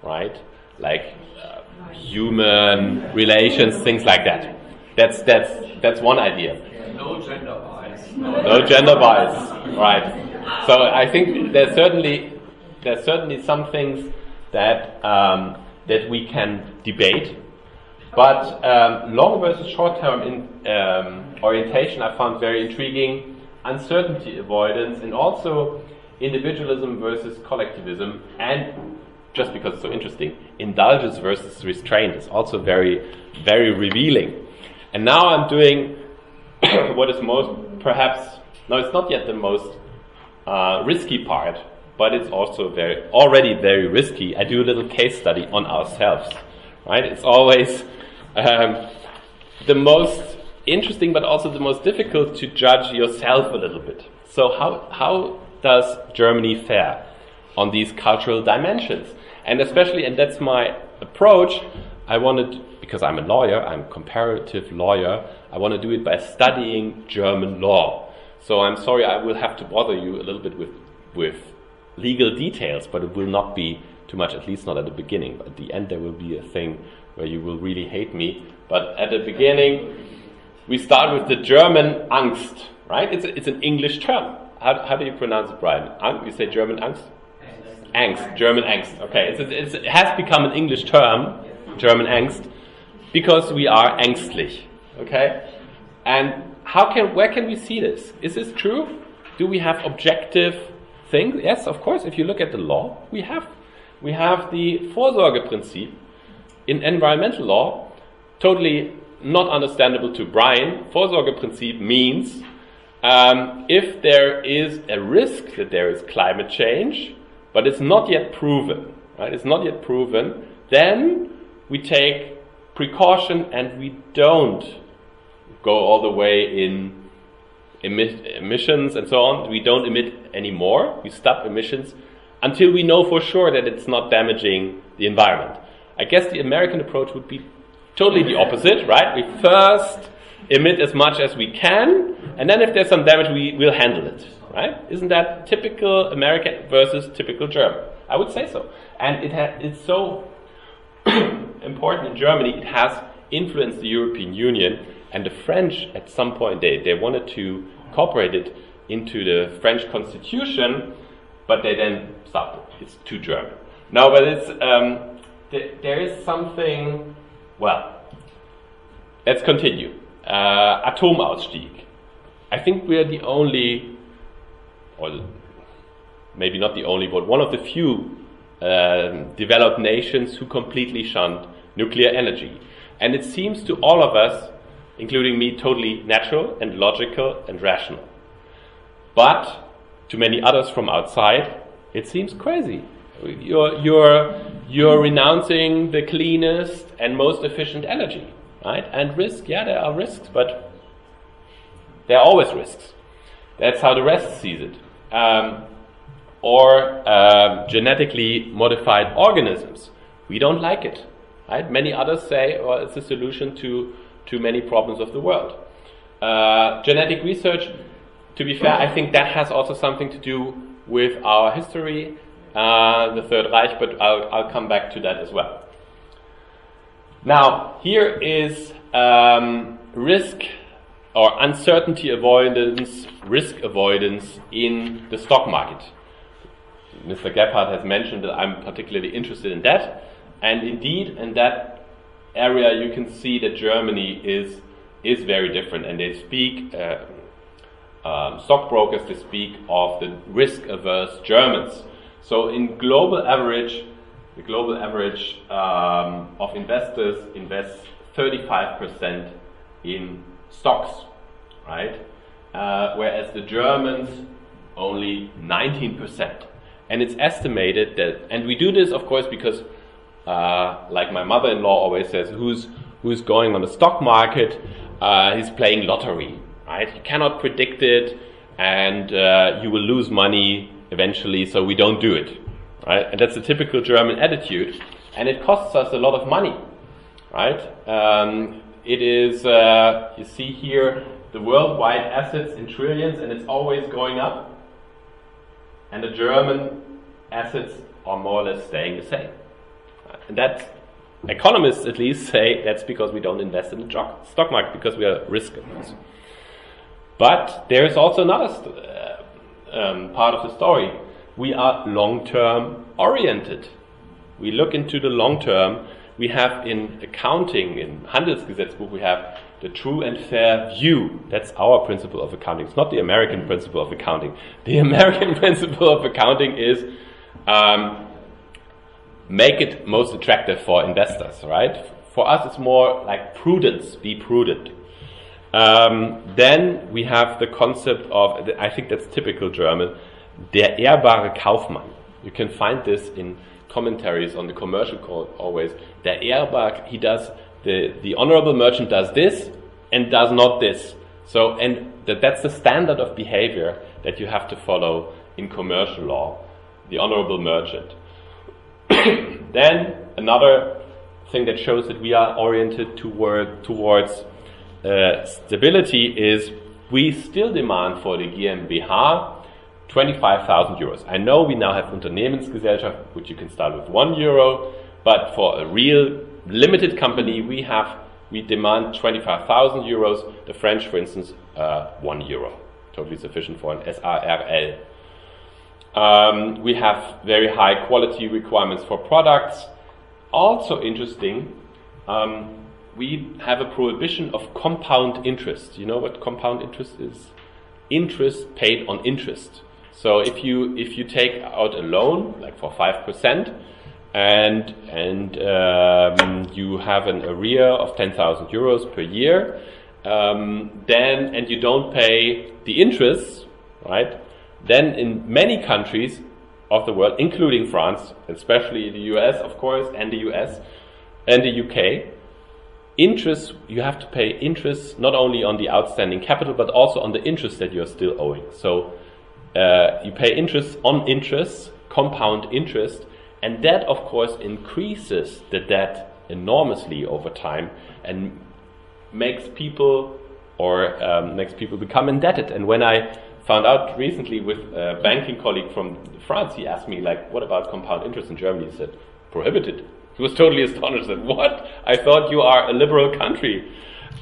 right? Like uh, human relations, things like that. That's, that's, that's one idea. No gender bias. No gender bias, right. So I think there's certainly, there's certainly some things that, um, that we can debate but um, long versus short term in, um, orientation I found very intriguing. Uncertainty avoidance and also individualism versus collectivism and just because it's so interesting, indulgence versus restraint is also very, very revealing. And now I'm doing what is most, perhaps, no, it's not yet the most uh, risky part, but it's also very, already very risky. I do a little case study on ourselves, right? It's always um, the most interesting, but also the most difficult to judge yourself a little bit. So, how, how does Germany fare on these cultural dimensions? And especially, and that's my approach, I wanted, because I'm a lawyer, I'm a comparative lawyer, I want to do it by studying German law. So I'm sorry, I will have to bother you a little bit with, with legal details, but it will not be too much, at least not at the beginning. But at the end, there will be a thing where you will really hate me. But at the beginning, we start with the German Angst, right? It's, a, it's an English term. How, how do you pronounce it, Brian? Ang, you say German Angst? Angst, German Angst. Okay, it's, it's, it has become an English term, German Angst, because we are angstlich. Okay, and how can where can we see this? Is this true? Do we have objective things? Yes, of course. If you look at the law, we have we have the Vorsorgeprinzip, in environmental law, totally not understandable to Brian, Vorsorgeprinzip means um, if there is a risk that there is climate change, but it's not yet proven, right? It's not yet proven, then we take precaution and we don't go all the way in emissions and so on. We don't emit anymore. We stop emissions until we know for sure that it's not damaging the environment. I guess the American approach would be totally the opposite, right? We first emit as much as we can, and then if there's some damage, we will handle it, right? Isn't that typical American versus typical German? I would say so. And it ha- it's so important in Germany, it has influenced the European Union, and the French, at some point, they, they wanted to incorporate it into the French constitution, but they then stopped it. It's too German. No, but it's. Um, th- there is something, well, let's continue. Uh, Atomausstieg. I think we are the only, or maybe not the only, but one of the few developed nations who completely shunned nuclear energy. And it seems to all of us, including me, totally natural and logical and rational. But to many others from outside, it seems crazy. You're, you're, you're renouncing the cleanest and most efficient energy, right? And risk, yeah, there are risks, but there are always risks. That's how the rest sees it. Um, or uh, genetically modified organisms. We don't like it. Right? Many others say, well, it's a solution to, to many problems of the world. Uh, genetic research, to be fair, I think that has also something to do with our history, uh, the Third Reich, but I'll, I'll come back to that as well. Now, here is um, risk or uncertainty avoidance, risk avoidance in the stock market. Mr. Gephart has mentioned that I'm particularly interested in that. And indeed, in that area, you can see that Germany is, is very different. And they speak, uh, um, stockbrokers, they speak of the risk averse Germans. So, in global average, the global average um, of investors invests 35% in stocks, right? Uh, whereas the Germans only 19%. And it's estimated that, and we do this, of course, because, uh, like my mother-in-law always says, who's who's going on the stock market, uh, he's playing lottery, right? You cannot predict it, and uh, you will lose money eventually, so we don't do it, right? And that's a typical German attitude, and it costs us a lot of money, right? Um, it is, uh, you see here, the worldwide assets in trillions, and it's always going up. And the German assets are more or less staying the same. And that, economists at least say that's because we don't invest in the stock market, because we are risk averse. But there is also another uh, um, part of the story. We are long term oriented. We look into the long term we have in accounting, in Handelsgesetzbuch, we have the true and fair view. That's our principle of accounting. It's not the American principle of accounting. The American principle of accounting is um, make it most attractive for investors, right? For us, it's more like prudence, be prudent. Um, then we have the concept of, I think that's typical German, der ehrbare Kaufmann. You can find this in commentaries on the commercial code always. Der Ehrbach, he does the the honorable merchant does this and does not this. So and that that's the standard of behavior that you have to follow in commercial law. The honorable merchant. then another thing that shows that we are oriented toward towards uh, stability is we still demand for the GmbH 25,000 euros. I know we now have Unternehmergesellschaft, which you can start with 1 euro, but for a real limited company, we have we demand 25,000 euros. The French, for instance, uh, 1 euro. Totally sufficient for an SARL. Um, we have very high quality requirements for products. Also interesting, um, we have a prohibition of compound interest. You know what compound interest is? Interest paid on interest. So if you if you take out a loan like for five percent, and and um, you have an arrear of ten thousand euros per year, um, then and you don't pay the interest, right? Then in many countries of the world, including France, especially the US, of course, and the US and the UK, interest you have to pay interest not only on the outstanding capital but also on the interest that you're still owing. So uh, you pay interest on interest, compound interest, and that, of course, increases the debt enormously over time and makes people or um, makes people become indebted. And when I found out recently with a banking colleague from France, he asked me like, "What about compound interest in Germany?" He said, "Prohibited." He was totally astonished. Said, "What? I thought you are a liberal country."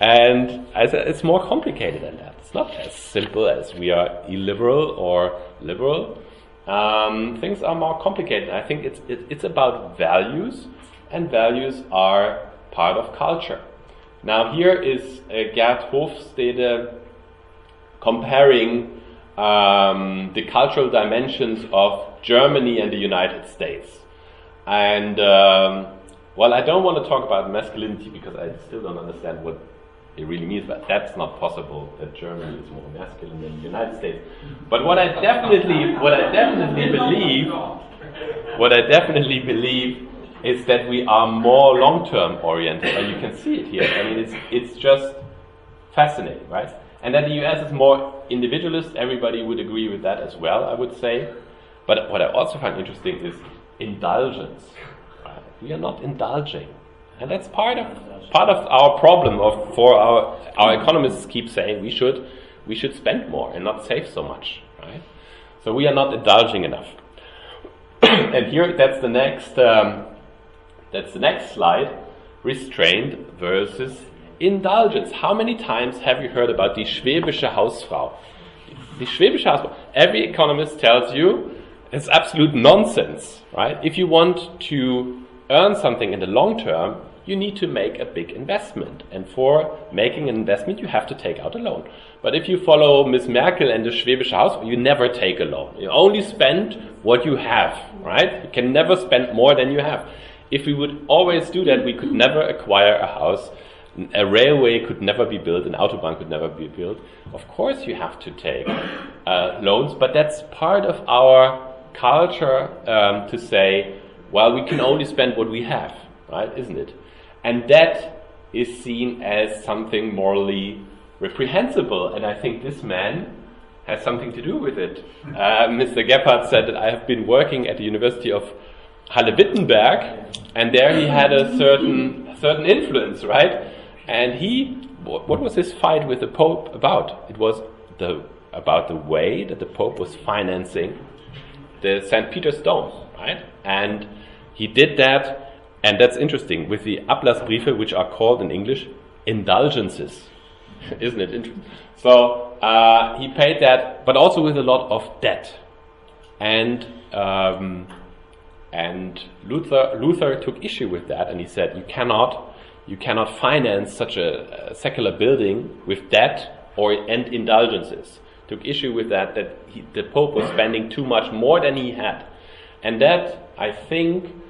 And I said, "It's more complicated than that." It's not as simple as we are illiberal or liberal. Um, things are more complicated. I think it's, it, it's about values, and values are part of culture. Now, here is uh, Geert Hofstede comparing um, the cultural dimensions of Germany and the United States. And, um, well, I don't want to talk about masculinity because I still don't understand what it really means, but that's not possible that Germany is more masculine than the United States. But what I definitely, what I definitely believe, what I definitely believe is that we are more long-term oriented, and you can see it here. I mean, it's it's just fascinating, right? And that the US is more individualist. Everybody would agree with that as well, I would say. But what I also find interesting is indulgence. We are not indulging, and that's part of part of our problem. Of for our our economists keep saying we should we should spend more and not save so much, right? So we are not indulging enough. and here, that's the next. Um, that's the next slide. Restraint versus indulgence. How many times have you heard about the schwäbische Hausfrau? Die schwäbische Hausfrau. Every economist tells you it's absolute nonsense, right? If you want to earn something in the long term, you need to make a big investment. And for making an investment, you have to take out a loan. But if you follow Miss Merkel and the Schwäbische Haus, you never take a loan. You only spend what you have, right? You can never spend more than you have. If we would always do that, we could never acquire a house. A railway could never be built, an autobahn could never be built. Of course, you have to take uh, loans, but that's part of our culture um, to say, well, we can only spend what we have, right? Isn't it? And that is seen as something morally reprehensible. And I think this man has something to do with it. Uh, Mr. Gephart said that I have been working at the University of Halle-Wittenberg, and there he had a certain certain influence, right? And he, what was his fight with the Pope about? It was the about the way that the Pope was financing the St. Peter's Dome, right? And he did that and that's interesting with the Ablassbriefe, which are called in English indulgences. Isn't it interesting? So uh, he paid that, but also with a lot of debt. And um, and Luther Luther took issue with that, and he said you cannot you cannot finance such a, a secular building with debt or and indulgences. Took issue with that that he, the Pope was spending too much more than he had, and that I think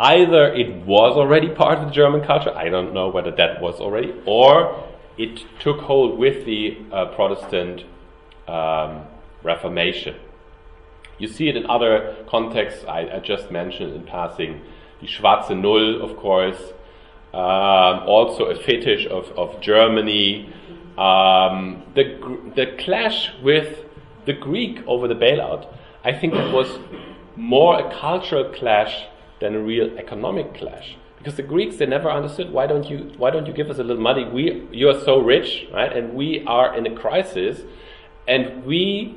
either it was already part of the German culture, I don't know whether that was already, or it took hold with the uh, Protestant um, Reformation. You see it in other contexts, I, I, just mentioned in passing the Schwarze Null, of course, um, also a fetish of, of Germany, um, the, the clash with the Greek over the bailout. I think it was more a cultural clash than a real economic clash. Because the Greeks they never understood why don't you why don't you give us a little money? We you are so rich, right? And we are in a crisis, and we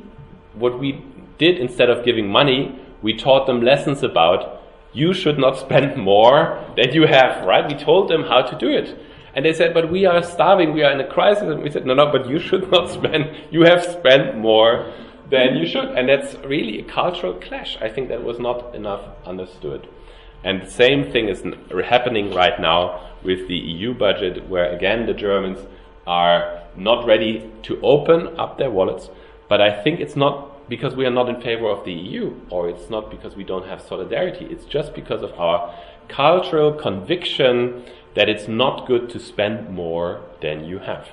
what we did instead of giving money, we taught them lessons about you should not spend more than you have, right? We told them how to do it. And they said, but we are starving, we are in a crisis. And we said, no, no, but you should not spend, you have spent more than you should. And that's really a cultural clash. I think that was not enough understood. And the same thing is happening right now with the EU budget, where again the Germans are not ready to open up their wallets. But I think it's not because we are not in favor of the EU, or it's not because we don't have solidarity. It's just because of our cultural conviction that it's not good to spend more than you have.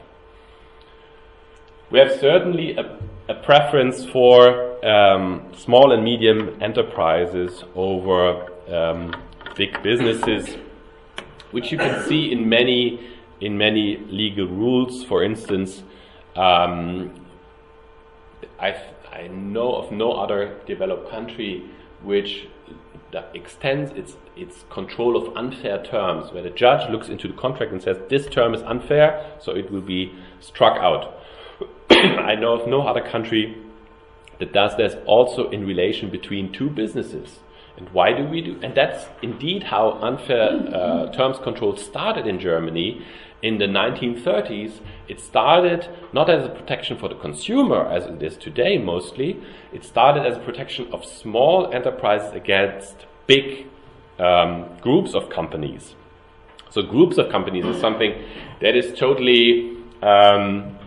We have certainly a, a preference for um, small and medium enterprises over um, big businesses, which you can see in many in many legal rules. For instance, um, I I know of no other developed country which extends its its control of unfair terms, where the judge looks into the contract and says this term is unfair, so it will be struck out. I know of no other country that does this also in relation between two businesses. And why do we do? And that's indeed how unfair uh, terms control started in Germany in the 1930s. It started not as a protection for the consumer, as it is today mostly. It started as a protection of small enterprises against big um, groups of companies. So, groups of companies is something that is totally, um,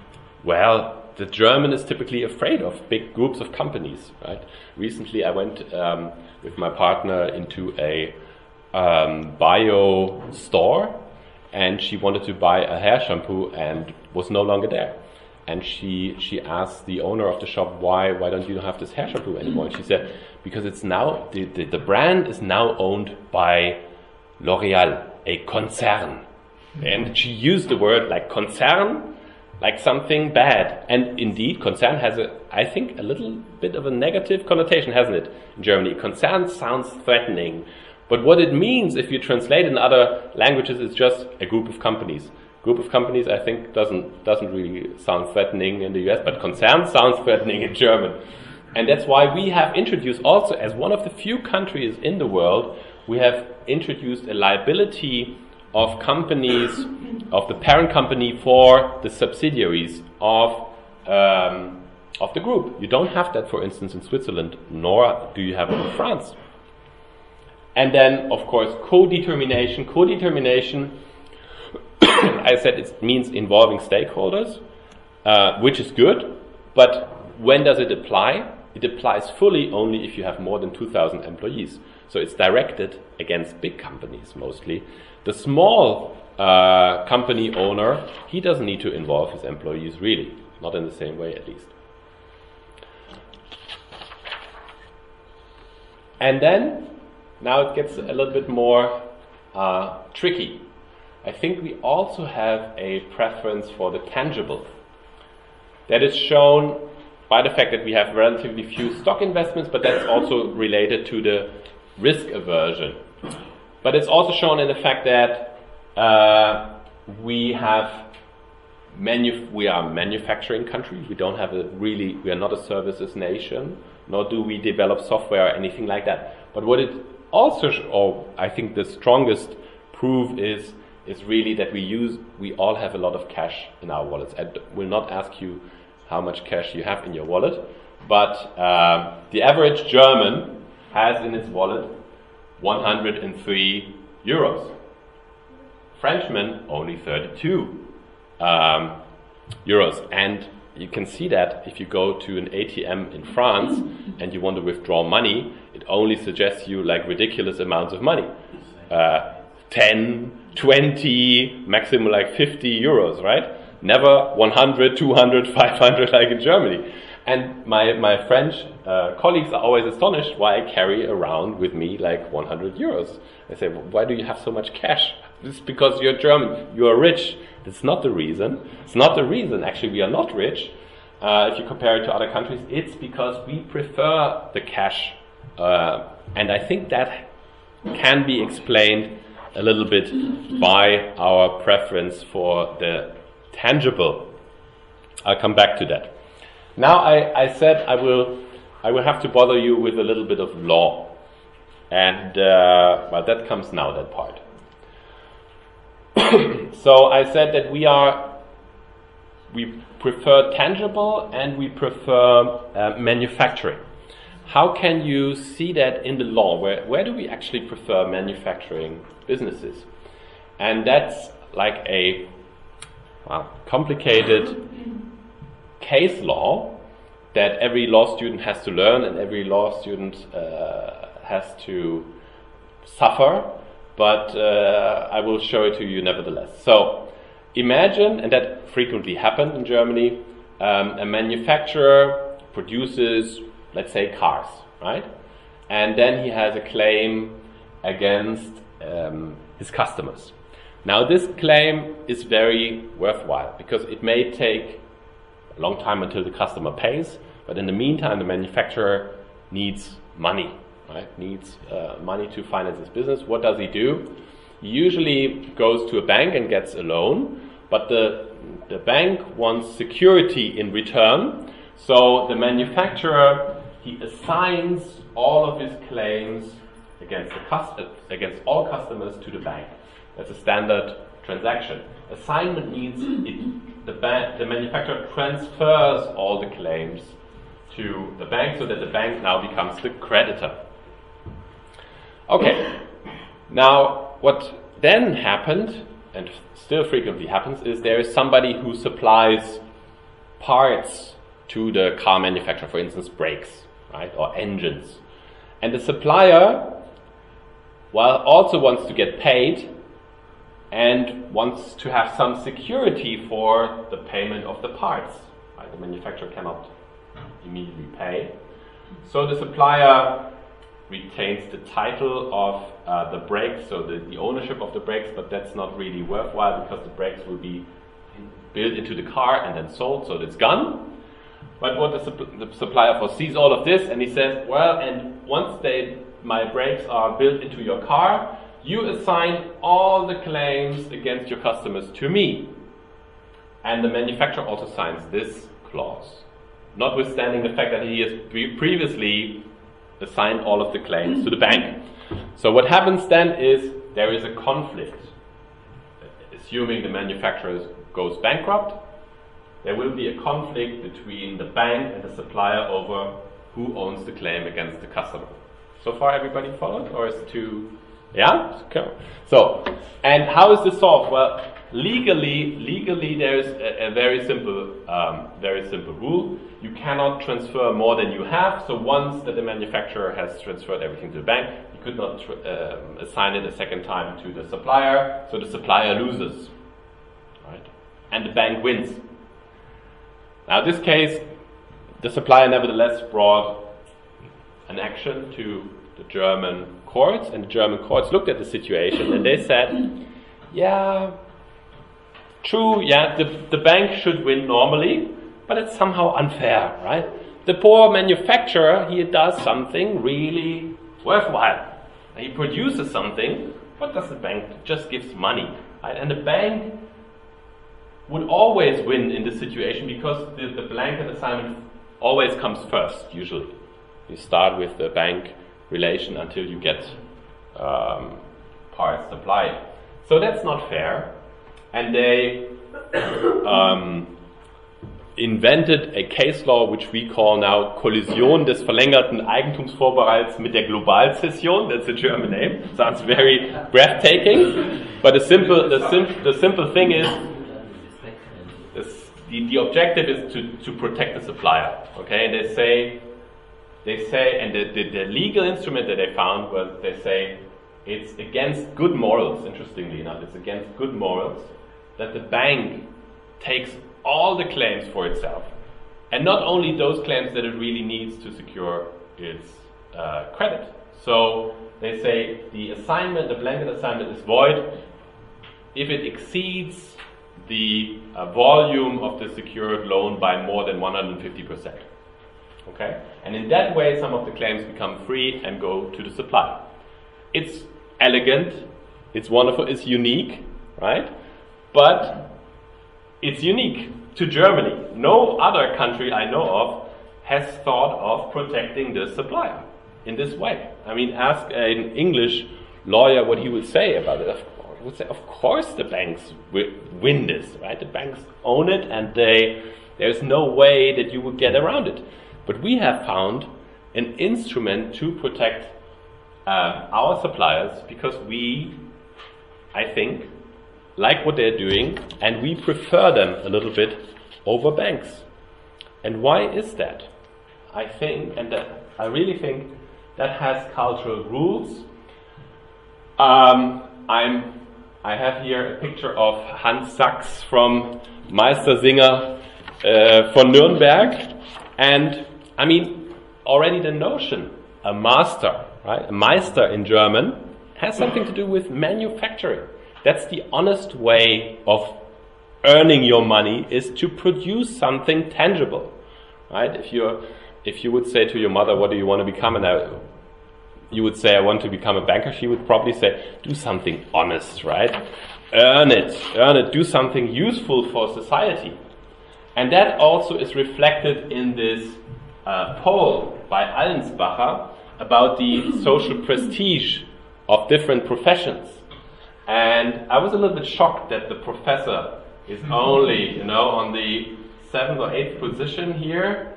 well, the German is typically afraid of big groups of companies, right? Recently, I went um, with my partner into a um, bio store, and she wanted to buy a hair shampoo and was no longer there. and she she asked the owner of the shop why why don't you have this hair shampoo anymore? And she said because it's now the, the, the brand is now owned by L'Oreal, a concern, and she used the word like concern, like something bad. And indeed, concern has a I think a little bit of a negative connotation, hasn't it? In Germany, concern sounds threatening. But what it means, if you translate in other languages, is just a group of companies group of companies, I think doesn't doesn't really sound threatening in the US, but concern sounds threatening in German. And that's why we have introduced also as one of the few countries in the world, we have introduced a liability of companies, of the parent company for the subsidiaries of um, of the group. You don't have that, for instance, in Switzerland, nor do you have it in France. And then, of course, co-determination. Co-determination I said it means involving stakeholders, uh, which is good, but when does it apply? It applies fully only if you have more than 2,000 employees. So it's directed against big companies mostly. The small uh, company owner, he doesn't need to involve his employees really, not in the same way at least. And then, now it gets a little bit more uh, tricky I think we also have a preference for the tangible. That is shown by the fact that we have relatively few stock investments, but that's also related to the risk aversion. But it's also shown in the fact that uh, we have manu- we are a manufacturing country. We don't have a really we are not a services nation, nor do we develop software or anything like that. But what it also, sh- or I think the strongest proof is is really that we use, we all have a lot of cash in our wallets. I will not ask you how much cash you have in your wallet, but uh, the average German has in his wallet 103 euros. Frenchman only 32 um, euros. And you can see that if you go to an ATM in France and you want to withdraw money, it only suggests you like ridiculous amounts of money. Uh, 10, 20, maximum like 50 euros, right? Never 100, 200, 500 like in Germany. And my, my French uh, colleagues are always astonished why I carry around with me like 100 euros. I say, why do you have so much cash? It's because you're German, you are rich. That's not the reason. It's not the reason. Actually, we are not rich. Uh, if you compare it to other countries, it's because we prefer the cash. Uh, and I think that can be explained a little bit by our preference for the tangible. I'll come back to that. Now, I, I said I will, I will have to bother you with a little bit of law. And, uh, well, that comes now, that part. so I said that we are, we prefer tangible and we prefer uh, manufacturing. How can you see that in the law? Where, where do we actually prefer manufacturing businesses? And that's like a well, complicated case law that every law student has to learn and every law student uh, has to suffer, but uh, I will show it to you nevertheless. So imagine, and that frequently happened in Germany, um, a manufacturer produces let's say cars, right? And then he has a claim against um, his customers. Now, this claim is very worthwhile because it may take a long time until the customer pays, but in the meantime, the manufacturer needs money, right? Needs uh, money to finance his business. What does he do? He usually goes to a bank and gets a loan, but the, the bank wants security in return. So the manufacturer he assigns all of his claims against, the cust- against all customers to the bank. That's a standard transaction. Assignment means it, the, the manufacturer transfers all the claims to the bank so that the bank now becomes the creditor. Okay, now what then happened, and still frequently happens, is there is somebody who supplies parts to the car manufacturer, for instance, brakes right, or engines. And the supplier, well, also wants to get paid and wants to have some security for the payment of the parts, Right? The manufacturer cannot immediately pay. So the supplier retains the title of uh, the brakes, so the, the ownership of the brakes, but that's not really worthwhile because the brakes will be built into the car and then sold, so it's gone. But what the, supp- the supplier foresees all of this, and he says, well, and once they my brakes are built into your car, you assign all the claims against your customers to me. And the manufacturer also signs this clause, notwithstanding the fact that he has pre- previously assigned all of the claims to the bank. So what happens then is there is a conflict. Assuming the manufacturer goes bankrupt, there will be a conflict between the bank and the supplier over who owns the claim against the customer. So far, everybody followed, or is it too? Yeah. Okay. So, and how is this solved? Well, legally, legally, there's a, a very simple, um, very simple rule. You cannot transfer more than you have. So once that the manufacturer has transferred everything to the bank, you could not um, assign it a second time to the supplier. So the supplier loses, right? And the bank wins. Now, this case, the supplier nevertheless brought an action to the German courts, and the German courts looked at the situation and they said, yeah, true, yeah, the, the bank should win normally, but it's somehow unfair, right? The poor manufacturer, he does something really worthwhile. He produces something, what does the bank? Just gives money, right? And the bank would always win in this situation because the, the blanket assignment always comes first, usually. You start with the bank relation until you get um, parts supplied. So that's not fair. And they um, invented a case law which we call now Kollision des verlängerten Eigentumsvorbehalts mit der Globalzession. That's a German name. Sounds very breathtaking. But the simple, the, sim- the simple thing is the, the objective is to, to protect the supplier. Okay, and they say they say, and the, the, the, legal instrument that they found was they say it's against good morals, interestingly enough, it's against good morals that the bank takes all the claims for itself. And not only those claims that it really needs to secure its uh, credit. So they say the assignment, the blanket assignment is void if it exceeds the uh, volume of the secured loan by more than 150 percent. Okay? And in that way, some of the claims become free and go to the supplier. It's elegant, it's wonderful, it's unique, right? But it's unique to Germany. No other country I know of has thought of protecting the supplier in this way. I mean, ask an English lawyer what he would say about it. He would say, of course, the banks win this, right? The banks own it, and they there's no way that you would get around it. But we have found an instrument to protect uh, our suppliers because we, I think, like what they're doing and we prefer them a little bit over banks. And why is that? I think, and that, I really think that has cultural rules. Um, I'm, I have here a picture of Hans Sachs from Meistersinger uh, von Nürnberg, and I mean, already the notion, a master, right? A Meister in German, has something to do with manufacturing. That's the honest way of earning your money is to produce something tangible, right? If you if you would say to your mother, "What do you want to become?" and I, you would say, "I want to become a banker," she would probably say, "Do something honest, right? Earn it, earn it. Do something useful for society." And that also is reflected in this uh, poll by Allensbacher about the social prestige of different professions. And I was a little bit shocked that the professor is only, you know, on the seventh or eighth position here,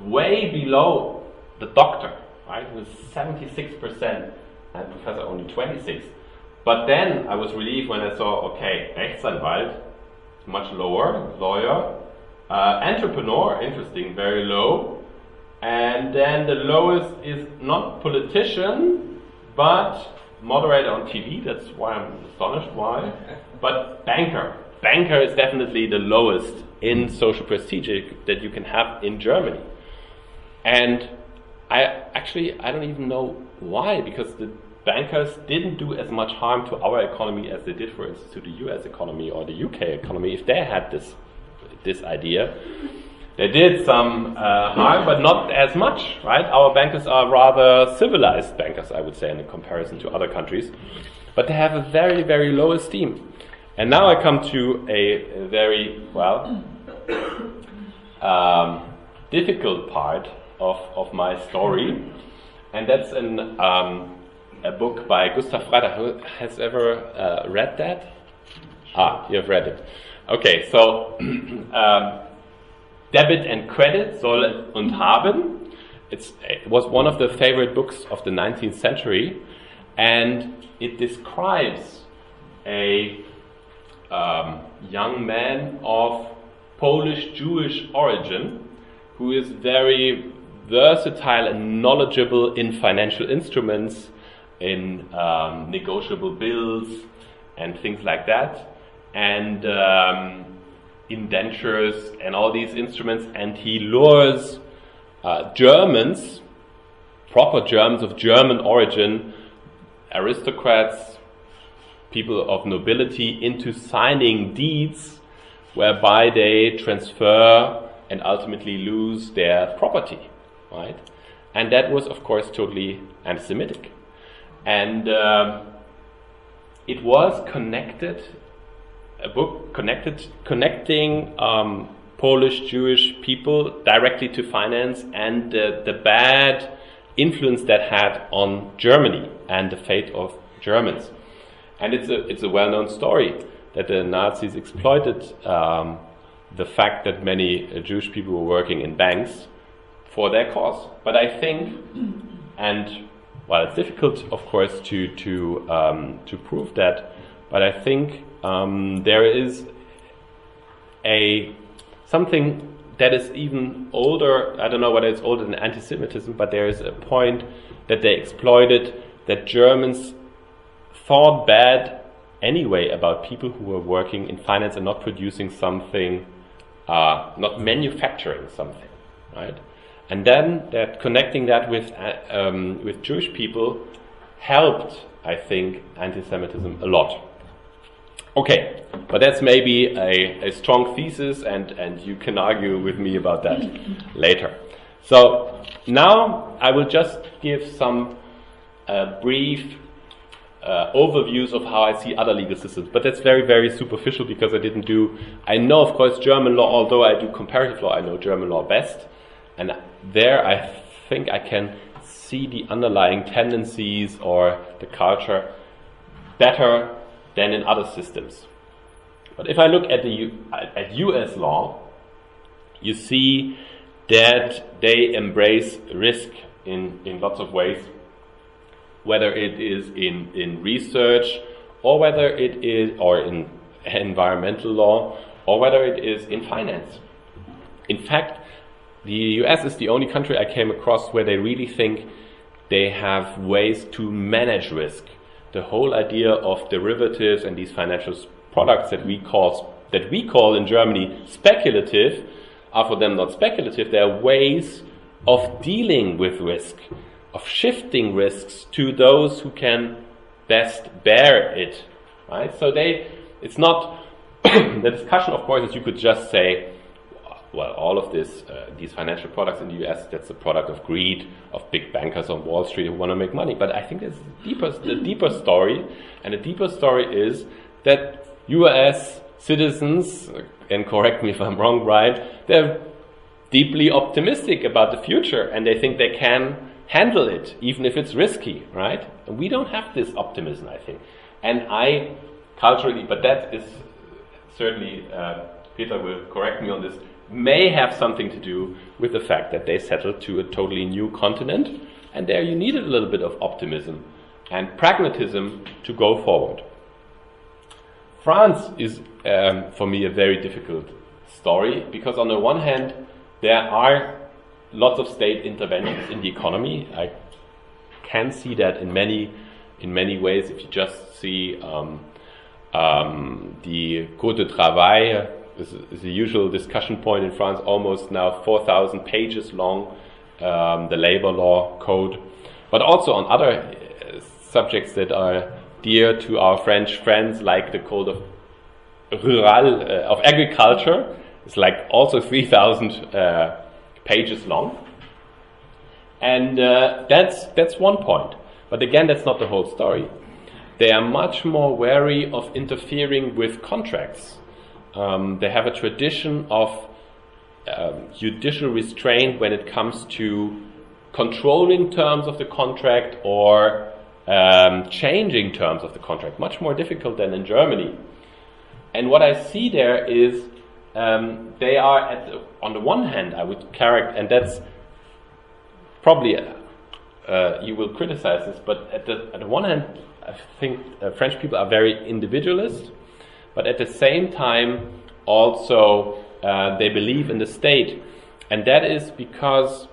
way below the doctor, right, with 76%, and professor only 26. But then I was relieved when I saw, okay, Rechtsanwalt, much lower, lawyer, uh, entrepreneur, interesting, very low, and then the lowest is not politician, but moderator on TV. That's why I'm astonished. Why? But banker, banker is definitely the lowest in social prestige that you can have in Germany. And I actually I don't even know why because the bankers didn't do as much harm to our economy as they did, for instance, to the U.S. economy or the UK economy. If they had this this idea, they did some uh, harm, but not as much, right? Our bankers are rather civilized bankers, I would say, in comparison to other countries, but they have a very very low esteem. And now I come to a, very well um, difficult part of, of my story, and that's an, um, a book by Gustav Freytag. Who has ever uh, read that? Ah, you've read it. Okay, so um, Debit and Credit, Soll und Haben. It's, it was one of the favorite books of the 19th century, and it describes a um, young man of Polish Jewish origin who is very versatile and knowledgeable in financial instruments, in um, negotiable bills, and things like that, and um, indentures and all these instruments. And he lures uh, Germans, proper Germans of German origin, aristocrats, people of nobility, into signing deeds whereby they transfer and ultimately lose their property right? And that was, of course, totally anti-Semitic. And um, it was connected, a book connected, connecting um, Polish Jewish people directly to finance and uh, the bad influence that had on Germany and the fate of Germans. And it's a, it's a well known story that the Nazis exploited um, the fact that many uh, Jewish people were working in banks for their cause. But I think, and while it's difficult, of course, to to um, to prove that. But I think um, there is a something that is even older. I don't know whether it's older than anti-Semitism, but there is a point that they exploited that Germans thought bad anyway about people who were working in finance and not producing something, uh, not manufacturing something, right? And then that connecting that with uh, um, with Jewish people helped, I think, anti-Semitism a lot. Okay, but that's maybe a, a strong thesis, and, and you can argue with me about that later. So now I will just give some uh, brief uh, overviews of how I see other legal systems, but that's very, very superficial because I didn't do. I know, of course, German law, although I do comparative law, I know German law best. And there I think I can see the underlying tendencies or the culture better than in other systems. But if I look at the U at US law, you see that they embrace risk in, in lots of ways, whether it is in, in research or whether it is or in environmental law or whether it is in finance. In fact, the US is the only country I came across where they really think they have ways to manage risk. The whole idea of derivatives and these financial products that we call that we call in Germany speculative are for them not speculative. They are ways of dealing with risk, of shifting risks to those who can best bear it. Right? So they, it's not the discussion, of course, is you could just say well, all of this, uh, these financial products in the US, that's a product of greed of big bankers on Wall Street who want to make money. But I think there's deeper, the deeper story, and the deeper story is that US citizens, and correct me if I'm wrong, right, they're deeply optimistic about the future, and they think they can handle it, even if it's risky, right? And we don't have this optimism, I think. And I, culturally, but that is certainly, uh, Peter will correct me on this, may have something to do with the fact that they settled to a totally new continent, and there you needed a little bit of optimism and pragmatism to go forward. France is, um, for me, a very difficult story because, on the one hand, there are lots of state interventions in the economy. I can see that in many, in many ways. If you just see um, Um, the Code de Travail is, is the usual discussion point in France, almost now 4,000 pages long, um, the labor law code, but also on other uh, subjects that are dear to our French friends, like the Code of Rural uh, of Agriculture. It's like also 3,000 uh, pages long. And uh, that's, that's one point. But again, that's not the whole story. They are much more wary of interfering with contracts. Um, they have a tradition of um, judicial restraint when it comes to controlling terms of the contract or um, changing terms of the contract. Much more difficult than in Germany. And what I see there is um, they are, the, on the one hand, I would characterize, and that's probably uh, you will criticize this, but at the, at the one hand, I think uh, French people are very individualist, but at the same time, also uh, they believe in the state, and that is because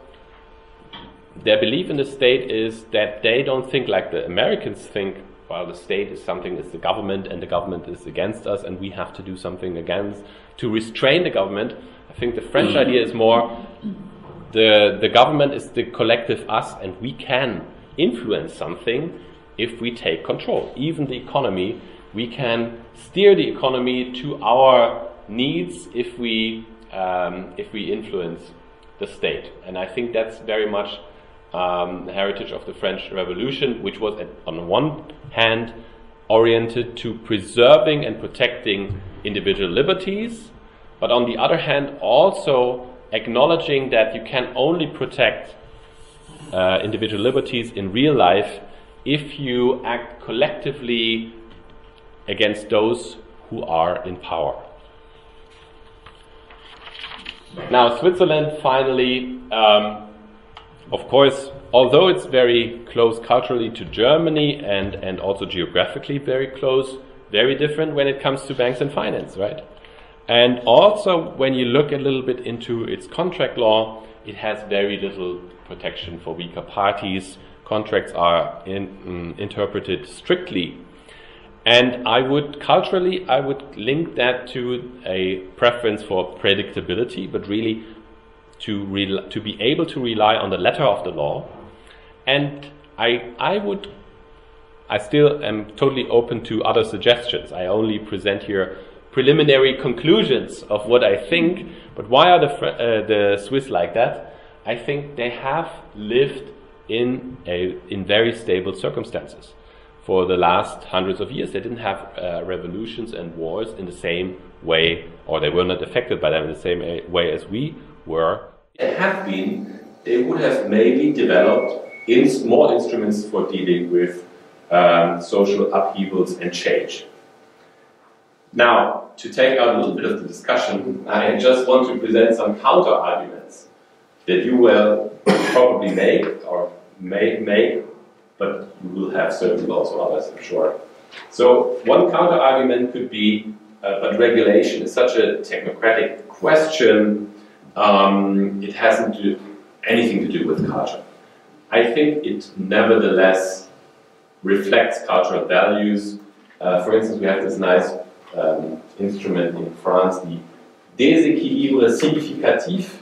their belief in the state is that they don't think like the Americans think. Well, the state is something, it's the government, and the government is against us, and we have to do something against to restrain the government. I think the French mm. idea is more the, the government is the collective us, and we can influence something if we take control. Even the economy, we can steer the economy to our needs if we um, if we influence the state. And I think that's very much um, the heritage of the French Revolution, which was at, on one hand oriented to preserving and protecting individual liberties, but on the other hand also acknowledging that you can only protect uh, individual liberties in real life if you act collectively against those who are in power. Now, Switzerland finally, um, of course, although it's very close culturally to Germany and, and also geographically very close, very different when it comes to banks and finance, right? And also, when you look a little bit into its contract law, it has very little protection for weaker parties. Contracts are in, mm, interpreted strictly. And I would, culturally, I would link that to a preference for predictability, but really to, to be able to rely on the letter of the law. And I, I would, I still am totally open to other suggestions. I only present here preliminary conclusions of what I think. But why are the, uh, the Swiss like that? I think they have lived in, a, in very stable circumstances. For the last hundreds of years, they didn't have uh, revolutions and wars in the same way, or they were not affected by them in the same way as we were. It had been, they would have maybe developed in more instruments for dealing with um, social upheavals and change. Now, to take out a little bit of the discussion, I just want to present some counter arguments that you will probably make or may make, but you will have certainly also others, I'm sure. So one counter argument could be, uh, but regulation is such a technocratic question, um, it hasn't do anything to do with culture. I think it nevertheless reflects cultural values. Uh, for instance, we have this nice um, instrument in France, the déséquilibre significatif,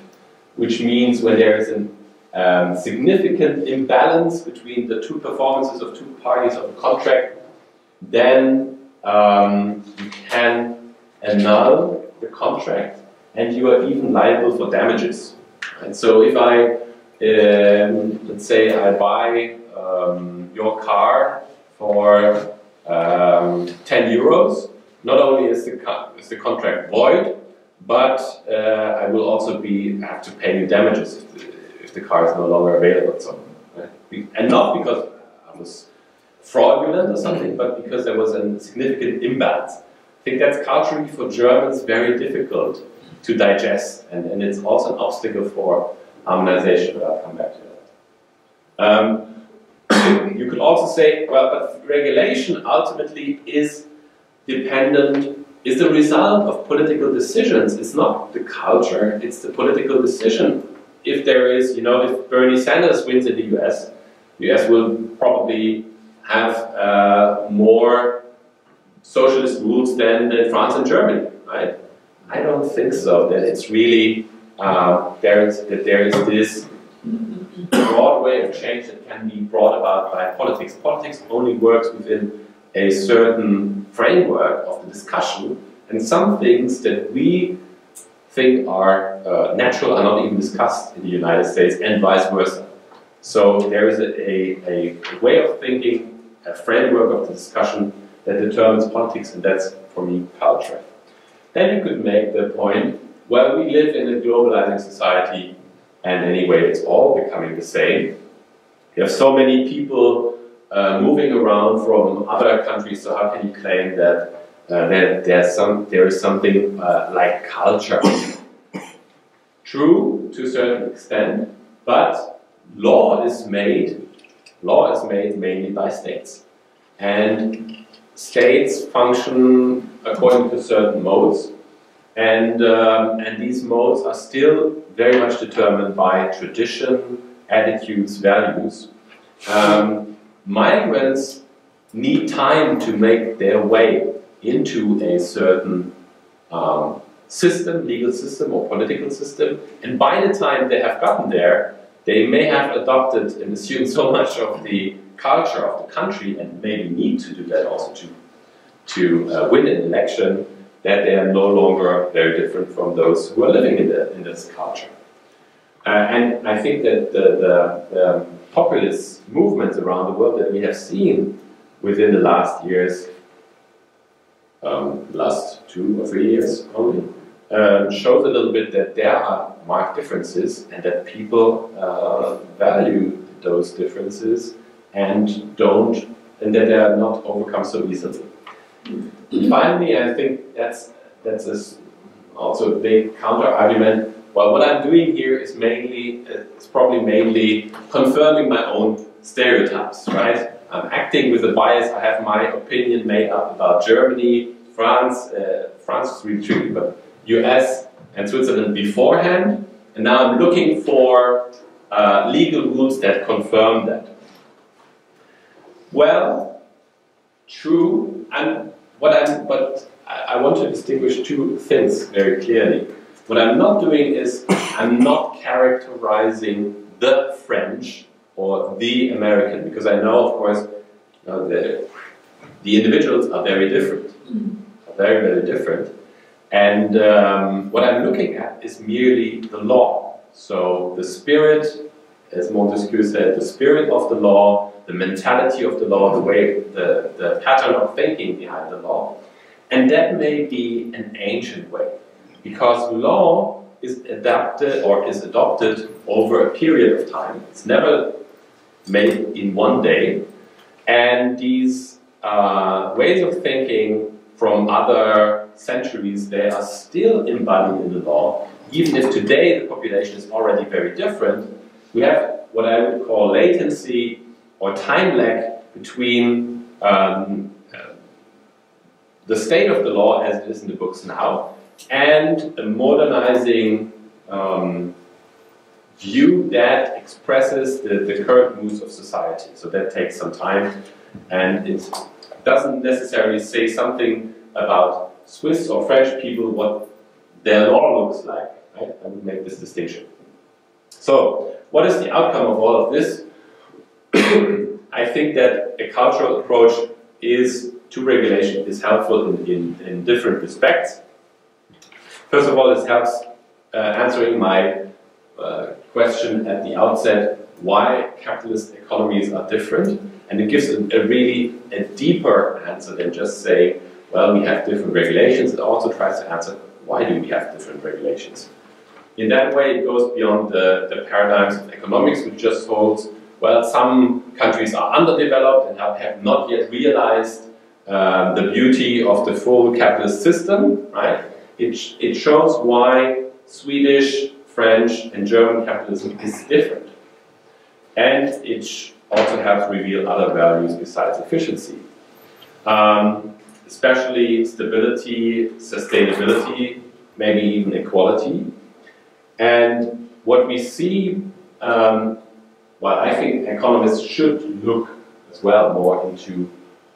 which means when there is a um, significant imbalance between the two performances of two parties of a contract, then um, you can annul the contract and you are even liable for damages. And so if I, um, let's say I buy um, your car for um, 10 euros, not only is the, is the contract void, but uh, I will also be have to pay you damages the, car is no longer available. So, right? and not because I was fraudulent or something, but because there was a significant imbalance. I think that's culturally for Germans very difficult to digest, and, and it's also an obstacle for harmonization, but I'll come back to that. Um, you could also say, well, but regulation ultimately is dependent is the result of political decisions. It's not the culture, it's the political decision. If there is, you know, if Bernie Sanders wins in the US, the US will probably have uh, more socialist rules than, than France and Germany, right? I don't think so. That it's really uh, there is that there is this broad way of change that can be brought about by politics. Politics only works within a certain framework of the discussion, and some things that we think are uh, natural are not even discussed in the United States, and vice versa. So there is a, a, a way of thinking, a framework of the discussion that determines politics, and that's, for me, culture. Then you could make the point, well, we live in a globalizing society, and anyway, it's all becoming the same. You have so many people uh, moving around from other countries, so how can you claim that, uh, that there's some, there is something uh, like culture? True, to a certain extent, but law is made, law is made mainly by states. And states function according to certain modes, and, um, and these modes are still very much determined by tradition, attitudes, values. Um, migrants need time to make their way into a certain um, system, legal system or political system, and by the time they have gotten there, they may have adopted and assumed so much of the culture of the country and maybe need to do that also to, to uh, win an election that they are no longer very different from those who are living in, the, in this culture. Uh, and I think that the, the, the, populist movements around the world that we have seen within the last years, um, last two or three years only, um, shows a little bit that there are marked differences and that people uh, value those differences and don't, and that they are not overcome so easily. And finally, I think that's that's a, also a big counter argument. Well, what I'm doing here is mainly, it's probably mainly confirming my own stereotypes, right? I'm acting with a bias. I have my opinion made up about Germany, France. Uh, France is really tricky, but US and Switzerland beforehand, and now I'm looking for uh, legal rules that confirm that. Well, true, and what I'm, but I want to distinguish two things very clearly. What I'm not doing is I'm not characterizing the French or the American, because I know, of course, the, the individuals are very different, are very, very different. And um, what I'm looking at is merely the law. So the spirit, as Montesquieu said, the spirit of the law, the mentality of the law, the way, the, the pattern of thinking behind the law. And that may be an ancient way, because law is adapted or is adopted over a period of time. It's never made in one day. And these uh, ways of thinking from other centuries, they are still embodied in the law. Even if today the population is already very different, we have what I would call latency or time lag between um, the state of the law as it is in the books now and a modernizing um, view that expresses the, the current moods of society. So that takes some time and it doesn't necessarily say something about Swiss or French people what their law looks like. Right? I would make this distinction. So, what is the outcome of all of this? I think that a cultural approach is to regulation is helpful in, in, in different respects. First of all, it helps uh, answering my uh, question at the outset why capitalist economies are different, and it gives a, a really a deeper answer than just saying well, we have different regulations. It also tries to answer why do we have different regulations. In that way, it goes beyond the, the paradigms of economics, which just holds, well, some countries are underdeveloped and have, have not yet realized uh, the beauty of the full capitalist system, right? It, it shows why Swedish, French, and German capitalism is different. And it also helps reveal other values besides efficiency. Um, especially stability, sustainability, maybe even equality. And what we see, um, well, I think economists should look as well more into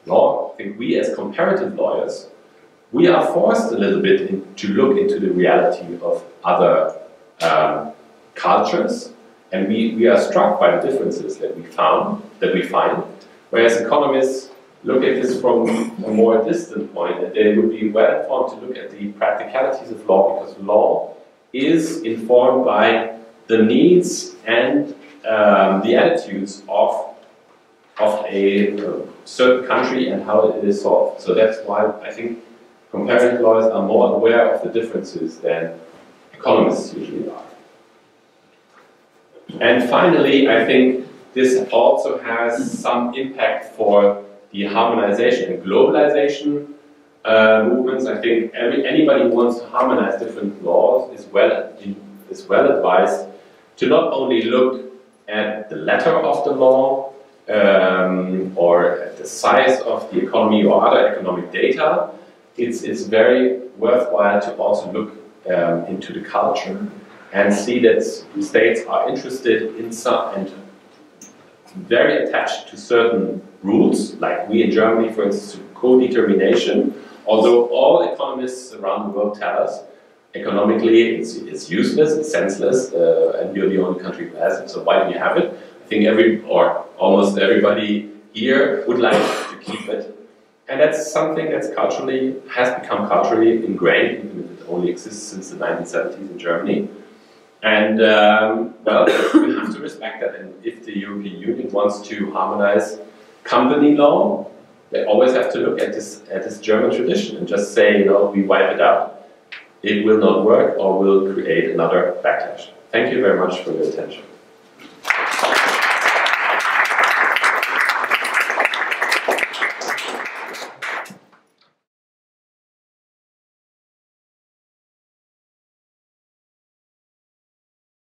law, I think we as comparative lawyers, we are forced a little bit in, to look into the reality of other um, cultures, and we, we are struck by the differences that we found, that we find, whereas economists look at this from a more distant point, and they would be well informed to look at the practicalities of law, because law is informed by the needs and um, the attitudes of, of a uh, certain country and how it is solved. So that's why I think comparative lawyers are more aware of the differences than economists usually are. And finally, I think this also has some impact for the harmonization and globalization uh, movements. I think every, anybody who wants to harmonize different laws is well, is well advised to not only look at the letter of the law um, or at the size of the economy or other economic data, it's, it's very worthwhile to also look um, into the culture and see that states are interested in some and very attached to certain rules, like we in Germany, for instance, co-determination, although all economists around the world tell us economically it's, it's useless, it's senseless, uh, and you're the only country who has it, so why do you have it? I think every, or almost everybody here would like to keep it. And that's something that's culturally, has become culturally ingrained, even if it only exists since the 1970s in Germany. And, um, well, we have to respect that. And if the European Union wants to harmonize company law, they always have to look at this, at this German tradition and just say, you know, we wipe it out. It will not work or will create another backlash. Thank you very much for your attention.